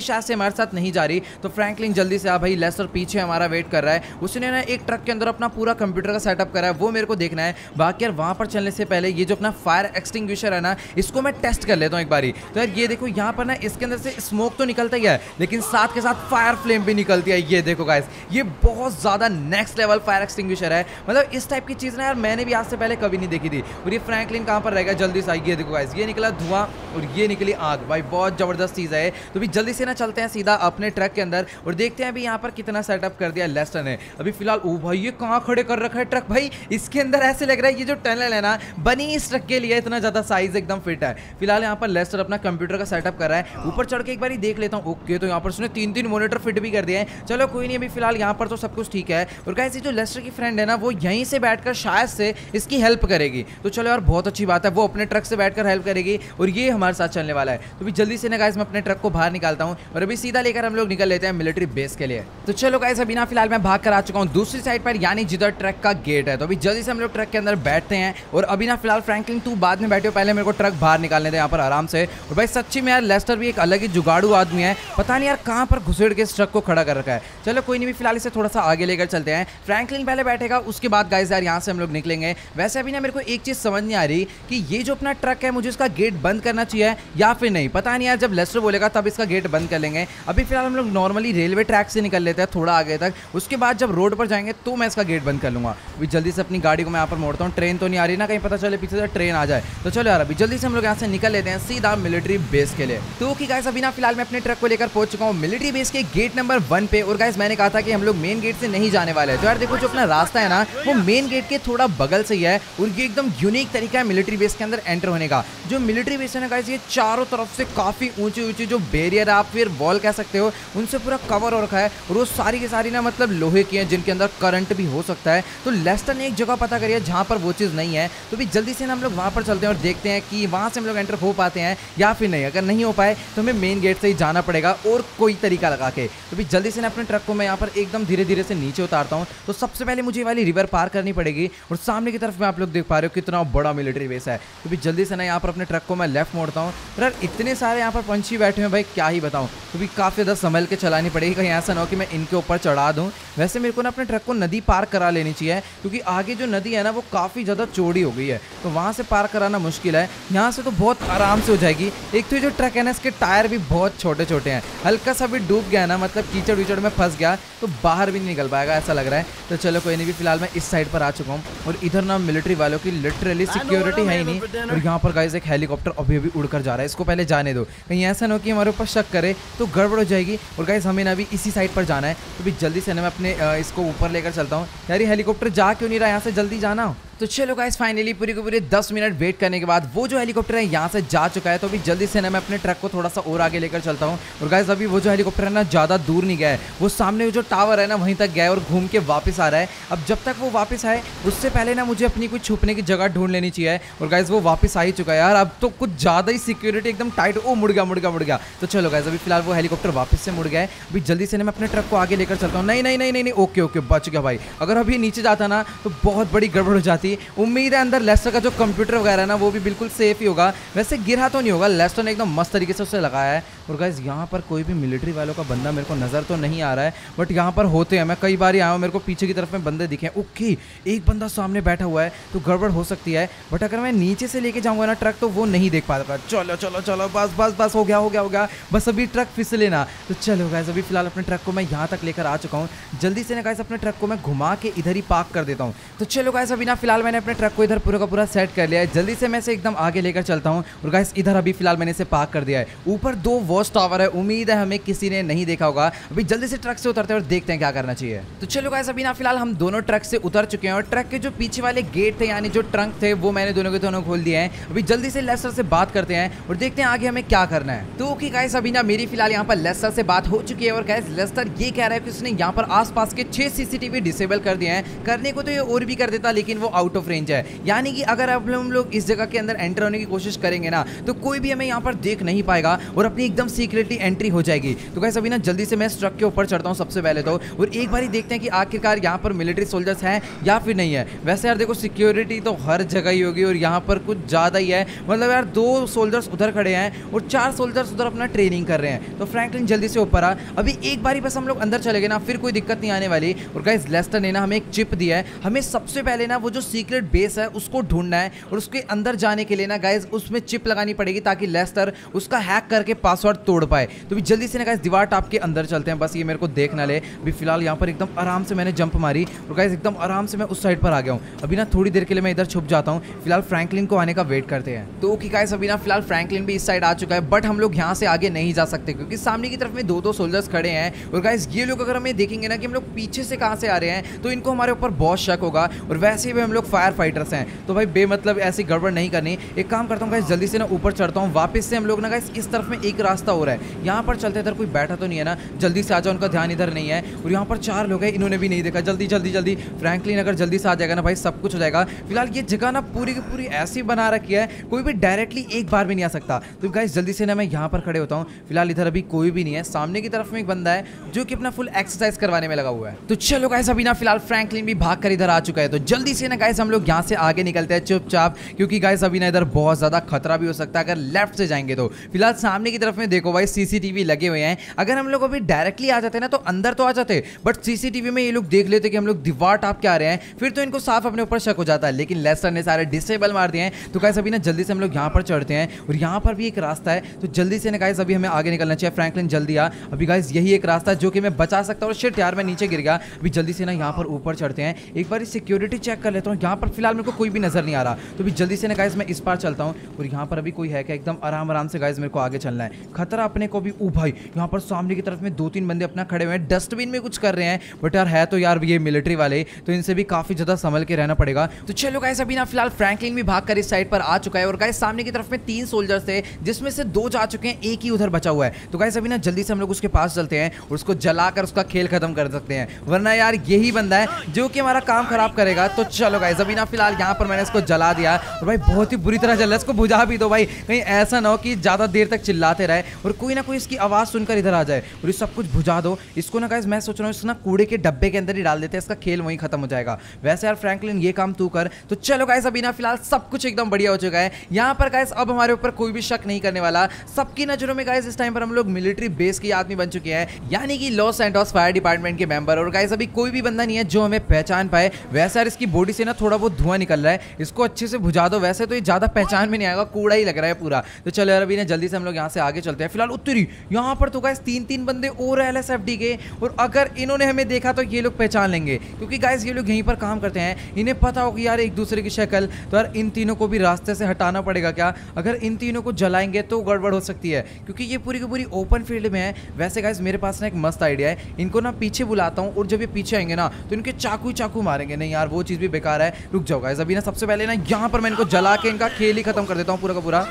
शायद से हमारे साथ नहीं जा रही। तो फ्रैंकलिन जल्दी से आ भाई लेस्टर पीछे हमारा वेट कर रहा है। उसने ना एक ट्रक के अंदर अपना पूरा कंप्यूटर का सेटअप करा है, वो मेरे को देखना है। बाकी यार, वहाँ पर चलने से पहले ये जो अपना फायर एक्सटिंग्विशर है ना, इसको मैं टेस्ट कर लेता हूँ एक बारी। तो यार, ये देखो, यहाँ पर ना इसके अंदर से स्मोक तो निकलता ही है, लेकिन साथ के साथ फायर फ्लेम भी निकलती है। ये देखो गाइस ये बहुत ज़्यादा नेक्स्ट लेवल फायर एक्सटिंग्विशर है। मतलब इस टाइप की चीज़ ना यार मैंने भी आज से पहले कभी नहीं देखी थी। और ये फ्रैंकलिन कहाँ पर रहेगा जल्दी से ये देखो गाइस ये निकला धुआँ और ये निकली आग। भाई, बहुत ज़बरदस्त चीज़ है तो भी जल्दी से ना चलते हैं सीधा अपने ट्रक के अंदर और देखते हैं अभी यहाँ पर कितना सेटअप कर दिया लेस्टर ने। अभी फ़िलहाल, ओ भाई, ये कहाँ खड़े कर रखा है ट्रक? भाई, इसके अंदर ऐसे लग रहा है ये जो टनल है ना, बनी इस ट्रक के लिए इतना ज़्यादा साइज़ एकदम फिट है। फ़िलहाल यहाँ पर लेस्टर अपना कंप्यूटर का सेटअप कर रहा है। ऊपर चढ़ के एक बार देख लेता हूँ। ओके तो यहाँ पर उसने तीन तीन मोनिटर फिट भी कर दिए हैं। चलो, कोई नहीं, अभी फ़िलहाल यहाँ पर तो सब कुछ ठीक है। और कैसे जो लेस्टर की फ्रेंड है ना, वो यहीं से बैठकर शायद से इसकी हेल्प करेगी। तो चलो यार, बहुत अच्छी बात है। वो अपने ट्रक से बैठकर हेल्प करेगी और ये हमारे साथ चलने वाला है। तो भी जल्दी से ना गाइस मैं अपने ट्रक को बाहर निकालता हूँ और अभी सीधा लेकर हम लोग निकल लेते हैं मिलिट्री बेस के लिए। तो चलो गाइस अभी ना फ़िलहाल मैं भाग कर आ चुका हूँ दूसरी साइड पर, यानी जिधर ट्रक का गेट है। तो अभी जल्दी से हम लोग ट्रक के अंदर बैठते हैं और अभी ना फ़िलहाल फ्रैंकलिन तू बाद में बैठे हो। पहले मेरे को ट्रक बाहर निकालने थे यहाँ पर आराम से। और भाई, सच्ची में यार लेस्टर भी एक अलग ही जुगाड़ू आदमी है। पता नहीं यार, कहाँ पर घुसेड़ के इस ट्रक को खड़ा कर रखा है। चलो कोई नहीं भी फ़िलहाल इसे थोड़ा सा आगे लेकर चलते हैं। फ्रैंकलिन पहले बैठेगा, उसके बाद गाइस यार, यहाँ से हम लोग निकलेंगे। वैसे अभी ना मेरे को एक चीज़ समझ नहीं आ रही कि ये जो अपना ट्रक है, मुझे इसका गेट बंद करना चाहिए या फिर नहीं? पता नहीं यार, जब लेस्टर बोलेगा, तब इसका गेट बंद कर लेंगे। अभी फ़िलहाल हम लोग नॉर्मली रेलवे ट्रैक से निकल लेते हैं, थोड़ा आगे तक। उसके बाद जब रोड पर जाएँगे तो मैं इसका गेट बंद कर लूँगा। अभी जल्दी से अपनी गाड़ी को मैं यहाँ पर मोड़ता हूँ ट्रेन तो नहीं आ रही ना, कहीं पता चले पीछे से ट्रेन आ जाए। तो चलो यार, अभी जल्दी से हम लोग यहाँ से निकल लेते हैं, सीधा मिलिट्री बेस के लिए। तो कि गाइस अभी ना फ़िलहाल मैं अपने ट्रक को लेकर पहुँच चुका हूँ मिलिट्री बेस के गेट नंबर वन पे। और गाइस मैंने कहा था कि हम लोग मेन गेट से नहीं जाने वाले यार देखो जो अपना रास्ता है ना, वो मेन गेट के थोड़ा बगल से ही है ये एकदम यूनिक तरीका है मिलिट्री बेस के अंदर एंटर होने का। जो मिलिट्री बेस है ना ये चारों तरफ़ से काफ़ी ऊँची ऊँची जो बैरियर आप फिर वॉल कह सकते हो, उनसे पूरा कवर हो रखा है और वो सारी की सारी ना मतलब लोहे की है, जिनके अंदर करंट भी हो सकता है। तो लेस्टर ने एक जगह पता करी है जहाँ पर वो चीज़ नहीं है। तो भी जल्दी से ना हम लोग वहाँ पर चलते हैं और देखते हैं कि वहाँ से हम लोग एंटर हो पाते हैं या फिर नहीं। अगर नहीं हो पाए तो हमें मेन गेट से ही जाना पड़ेगा और कोई तरीका लगा के। तो भी जल्दी से ना अपने ट्रक को मैं यहाँ पर एकदम धीरे धीरे से नीचे उतारता हूँ। तो सबसे पहले मुझे वाली रिवर पार करनी पड़ेगी और सामने की तरफ़ में आप लोग देख पा रहे हो कितना बड़ा मिलिट्री बेस है। तो भी जल्दी से ना यहाँ पर अपने ट्रक को मैं लेफ़्ट मोड़ता हूँ। यार इतने सारे यहाँ पर पंछी बैठे हुए भाई क्या ही बताऊँ। तो भी काफ़ी ज़्यादा संभल के चलानी पड़ेगी, कहीं ऐसा ना हो कि मैं इनके ऊपर चढ़ा दूँ। वैसे मेरे को ना अपने ट्रक को नदी पार करा लेनी चाहिए, क्योंकि आगे जो नदी है ना वो काफ़ी ज़्यादा चौड़ी हो गई है। तो वहाँ से पार कराना मुश्किल है। यहाँ से तो बहुत आराम से हो जाएगी। एक तो जो ट्रक है ना, इसके टायर भी बहुत छोटे छोटे हैं। हल्का सा भी डूब गया ना मतलब कीचड़ विचड़ में फंस गया तो बाहर भी नहीं निकल पाएगा, ऐसा लग रहा है। तो चलो कोई नहीं भी फ़िलहाल मैं इस साइड पर आ चुका हूँ और इधर ना मिलिट्री वालों की लिटरली सिक्योरिटी है ही नहीं। और यहाँ पर गाइज़ एक हेलीकॉप्टर अभी अभी उड़कर जा रहा है इसको पहले जाने दो। कहीं ऐसा ना हो कि हमारे ऊपर शक करे तो गड़बड़ हो जाएगी। और गाइज़ हमें ना अभी इसी साइड पर जाना है। तो भी जल्दी से ना मैं अपने इसको ऊपर लेकर चलता हूँ। यार ये हेलीकॉप्टर जा क्यों नहीं रहा? यहाँ से जल्दी जाना। तो चलो गाइस फाइनली पूरी को पूरे 10 मिनट वेट करने के बाद वो जो हेलीकॉप्टर है यहाँ से जा चुका है तो अभी जल्दी से ना मैं अपने ट्रक को थोड़ा सा और आगे लेकर चलता हूँ। और गाइस अभी वो जो हेलीकॉप्टर है ना, ज़्यादा दूर नहीं गया है। वो सामने जो टावर है ना, वहीं तक गया और घूम के वापस आ रहा है। अब जब तक वो वापस आए, उससे पहले ना मुझे अपनी कुछ छुपने की जगह ढूंढ लेनी चाहिए। और गाइज़ वो वापस आ ही चुका है यार। अब तो कुछ ज़्यादा ही सिक्योरिटी एकदम टाइट ओ, मुड़ गया मुड़ गया मुड़ गया। तो चलो गाइज़ अभी फ़िलहाल वो हेलीकॉप्टर वापस से मुड़ गया है। अभी जल्दी से ना मैं अपने ट्रक को आगे लेकर चलता हूँ। नहीं नहीं नहीं नहीं ओके ओके बच गया भाई। अगर अभी नीचे जाता ना तो बहुत बड़ी गड़बड़ हो जाती उम्मीद है अंदर लेस्टर का जो कंप्यूटर वगैरह है ना, वो भी बिल्कुल सेफ़ ही होगा। वैसे गिरा तो नहीं होगा, लेस्टर ने एकदम मस्त तरीके से उसे लगाया है। और गाइज़ यहाँ पर कोई भी मिलिट्री वालों का बंदा मेरे को नज़र तो नहीं आ रहा है बट यहाँ पर होते हैं। मैं कई बार आया हूँ मेरे को पीछे की तरफ़ में बंदे दिखे ओके, एक बंदा सामने बैठा हुआ है तो गड़बड़ हो सकती है बट अगर मैं नीचे से लेके जाऊँगा ना ट्रक तो वो नहीं देख पाता चलो चलो चलो, बस बस बस, हो गया हो गया हो गया। बस अभी ट्रक फिसले ना तो चलो गाइज़ अभी फ़िलहाल अपने ट्रक को मैं यहाँ तक लेकर आ चुका हूँ। जल्दी से ना गाइज़ अपने ट्रक को मैं घुमा के इधर ही पार्क कर देता हूँ। तो चलो गाइज़ अभी ना फ़िलहाल मैंने अपने ट्रक को इधर पूरा का पूरा सेट कर लिया है। जल्दी से मैं इसे एकदम आगे लेकर चलता हूँ। और गाइस इधर अभी फ़िलहाल मैंने इसे पार्क कर दिया है। ऊपर दो वॉच टावर है। उम्मीद है हमें किसी ने नहीं देखा होगा। अभी जल्दी से ट्रक से उतरते हैं और देखते हैं क्या करना चाहिए। तो चलो गाइस अभी ना फ़िलहाल हम दोनों ट्रक से उतर चुके हैं। और ट्रक के जो पीछे वाले गेट थे, यानी जो ट्रंक थे, वो मैंने दोनों के दोनों खोल दिए हैं। अभी जल्दी से लेस्टर से बात करते हैं और देखते हैं आगे हमें क्या करना है। तो ओके गाइस अभी ना मेरी फ़िलहाल यहाँ पर लेस्टर से बात हो चुकी है। और गाइस लेस्टर ये कह रहा है कि उसने यहाँ पर आसपास के छह सीसीटीवी डिसेबल कर दिए हैं। करने को तो ये और भी कर देता, लेकिन वो आउट ऑफ़ रेंज है। यानी कि अगर अब हम लोग इस जगह के अंदर एंटर होने की कोशिश करेंगे ना तो कोई भी हमें यहाँ पर देख नहीं पाएगा और अपनी एकदम सीक्रेटली एंट्री हो जाएगी। तो गाइस अभी ना जल्दी से मैं ट्रक के ऊपर चढ़ता हूँ सबसे पहले तो और एक बार ही देखते हैं कि आखिरकार यहाँ पर मिलिट्री सोल्जर्स हैं या फिर नहीं है। वैसे यार देखो सिक्योरिटी तो हर जगह ही होगी और यहाँ पर कुछ ज़्यादा ही है। मतलब यार दो सोल्जर्स उधर खड़े हैं और चार सोल्जर्स उधर अपना ट्रेनिंग कर रहे हैं। तो फ्रैंकलिन जल्दी से ऊपर आ। अभी एक बार ही बस हम लोग अंदर चले गए ना, फिर कोई दिक्कत नहीं आने वाली। और गाइस लेस्टर ने ना हमें एक चिप दिया है। हमें सबसे पहले ना वो जो सीक्रेट बेस है, उसको ढूंढना है और उसके अंदर जाने के लिए ना गाइस उसमें चिप लगानी पड़ेगी ताकि लेस्टर उसका हैक करके पासवर्ड तोड़ पाए। तो भी जल्दी से ना गाइस दीवार टाप के अंदर चलते हैं, बस ये मेरे को देख ना ले। अभी फ़िलहाल यहाँ पर एकदम आराम से मैंने जंप मारी और गाइस एकदम आराम से मैं उस साइड पर आ गया हूँ। अभी ना, थोड़ी देर के लिए मैं इधर छुप जाता हूँ। फ़िलहाल फ्रैंकलिन को आने का वेट करते हैं। तो ओके गाइस अभी ना, फ़िलहाल फ्रैंकलिन भी इस साइड आ चुका है बट हम लोग यहाँ से आगे नहीं जा सकते क्योंकि सामने की तरफ़ में दो दो सोल्जर्स खड़े हैं और गाइस ये लोग अगर हमें देखेंगे ना कि हम लोग पीछे से कहाँ से आ रहे हैं तो इनको हमारे ऊपर बहुत शक होगा और वैसे भी हम लोग फायर फाइटर्स हैं। तो भाई बेमतलब ऐसी गड़बड़ नहीं करनी। एक काम करता हूँ गाइस जल्दी से ना ऊपर चढ़ता हूँ। वापस से हम लोग ना गाइस इस तरफ़ में एक रास्ता हो रहा है। यहाँ पर चलते इधर कोई बैठा तो नहीं है ना। जल्दी से आ जाओ, उनका ध्यान इधर नहीं है। और यहाँ पर चार लोग हैं, इन्होंने भी नहीं देखा। जल्दी जल्दी जल्दी। फ्रैंकलिन अगर जल्दी से आ जाएगा ना भाई, सब कुछ हो जाएगा। फ़िलहाल ये जगह ना पूरी की पूरी ऐसी बना रखी है, कोई भी डायरेक्टली एक बार भी नहीं आ सकता। तो गाइस जल्दी से ना मैं यहाँ पर खड़े होता हूँ। फ़िलहाल इधर अभी कोई भी नहीं है। सामने की तरफ़ में एक बंदा है, जो कि अपना फुल एक्सरसाइज करवाने में लगा हुआ है। तो चलो गाइस अभी ना फ़िलहाल फ्रैंकलिन भी भाग कर इधर आ चुका है। तो जल्दी से ना हम लोग यहाँ से आगे निकलते हैं चुपचाप, क्योंकि गाइस अभी ना इधर बहुत ज़्यादा खतरा भी हो सकता है, अगर लेफ़्ट से जाएँगे तो। फ़िलहाल सामने की तरफ़ में देखो भाई सीसीटीवी लगे हुए हैं। अगर हम लोग अभी डायरेक्टली आ जाते ना तो अंदर तो आ जाते बट सीसीटीवी में ये लोग देख लेते कि हम लोग दीवार टाप के आ रहे हैं, फिर तो इनको साफ़ अपने ऊपर शक हो जाता है, लेकिन लेस्टर ने सारे डिसेबल मार दिए हैं। तो गाइस अभी ना जल्दी से हम लोग यहाँ पर चढ़ते हैं, और यहाँ पर भी एक रास्ता है तो जल्दी से ना गाइस अभी हमें आगे निकलना चाहिए। फ्रैंकलिन जल्दी आ। अभी गाइस यही एक रास्ता है जो कि मैं बचा सकता हूँ शिट यार, मैं नीचे गिर गया। अभी जल्दी से ना यहाँ पर ऊपर चढ़ते हैं। एक बार सिक्योरिटी चेक कर लेता हूँ यहाँ पर फ़िलहाल मेरे को कोई भी नज़र नहीं आ रहा। तो अभी जल्दी से ना गाइस मैं इस पार चलता हूँ और यहाँ पर अभी कोई है क्या? एकदम आराम आराम से गाइस मेरे को आगे चलना है। खतरा अपने को भी, ओ भाई, यहाँ पर सामने की तरफ़ में दो तीन बंदे अपना खड़े हुए हैं। डस्टबिन में कुछ कर रहे हैं बट यार, है तो यार ये मिलिट्री वाले तो इनसे भी काफ़ी ज़्यादा संभल के रहना पड़ेगा। तो चलो गाइस अभी ना फ़िलहाल फ्रैंकलिन भी भाग इस साइड पर आ चुका है और गाइस सामने की तरफ़ में तीन सोल्जर्स थे, जिसमें से दो जा चुके हैं, एक ही उधर बचा हुआ है। तो गाइस अभी ना जल्दी से हम लोग उसके पास चलते हैं और उसको जलाकर उसका खेल खत्म कर सकते हैं। वरना यार, यही बंदा है जो कि हमारा काम खराब करेगा। तो चलो गाइस अभी ना फ़िलहाल यहाँ पर मैंने इसको जला दिया और भाई, बहुत ही बुरी तरह जल रहा है इसको बुझा भी दो भाई। कहीं ऐसा ना हो कि ज़्यादा देर तक चिल्लाते रहे और कोई ना कोई इसकी आवाज़ सुनकर इधर आ जाए और ये सब कुछ बुझा दो। इसको ना गाइस मैं सोच रहा हूँ, इसको ना कूड़े के डब्बे के अंदर ही डाल देते हैं, इसका खेल वहीं खत्म हो जाएगा। वैसे यार फ्रैंकलिन ये काम तू कर। तो चलो गाइस अभी ना फ़िलहाल सब कुछ एकदम बढ़िया हो चुका है। यहाँ पर गाइस अब हमारे ऊपर कोई भी शक नहीं करने वाला। सबकी नज़रों में गाइस इस टाइम पर हम लोग मिलिट्री बेस के आदमी बन चुके हैं। यानी कि लॉस एंडोस फायर डिपार्टमेंट के मेंबर और गाइस अभी कोई भी बंदा नहीं है जो हमें पहचान पाए। वैसे यार, इसकी बॉडी से ना थोड़ा बहुत धुआँ निकल रहा है। इसको अच्छे से बुझा दो। वैसे तो ये ज़्यादा पहचान में नहीं आएगा, कूड़ा ही लग रहा है पूरा। तो चलो यार, अभी ना जल्दी से हम लोग यहाँ से आगे चलते हैं। फ़िलहाल उत्तरी, यहाँ पर तो गाइस तीन तीन बंदे और एल एस के। और अगर इन्होंने हमें देखा तो ये लोग पहचान लेंगे। क्योंकि गाइस ये लोग यहीं पर काम करते हैं। इन्हें पता होगी यार एक दूसरे की शक्ल तो यार इन तीनों को भी रास्ते से हटाना पड़ेगा क्या? अगर इन तीनों को जलाएँगे तो गड़बड़ हो सकती है। क्योंकि ये पूरी की पूरी ओपन फ़ील्ड में है। वैसे गाइस मेरे पास ना एक मस्त आइडिया है। इनको ना पीछे बुलाता हूँ और जब ये पीछे आएँगे ना तो इनके चाकू चाकू मारेंगे। नहीं यार, वो चीज़ भी बेकार है। रुक जाओ गाइस अभी ना सबसे पहले ना यहाँ पर मैं इनको जला के इनका खेल ही खत्म कर देता हूँ पूरा का पूरा।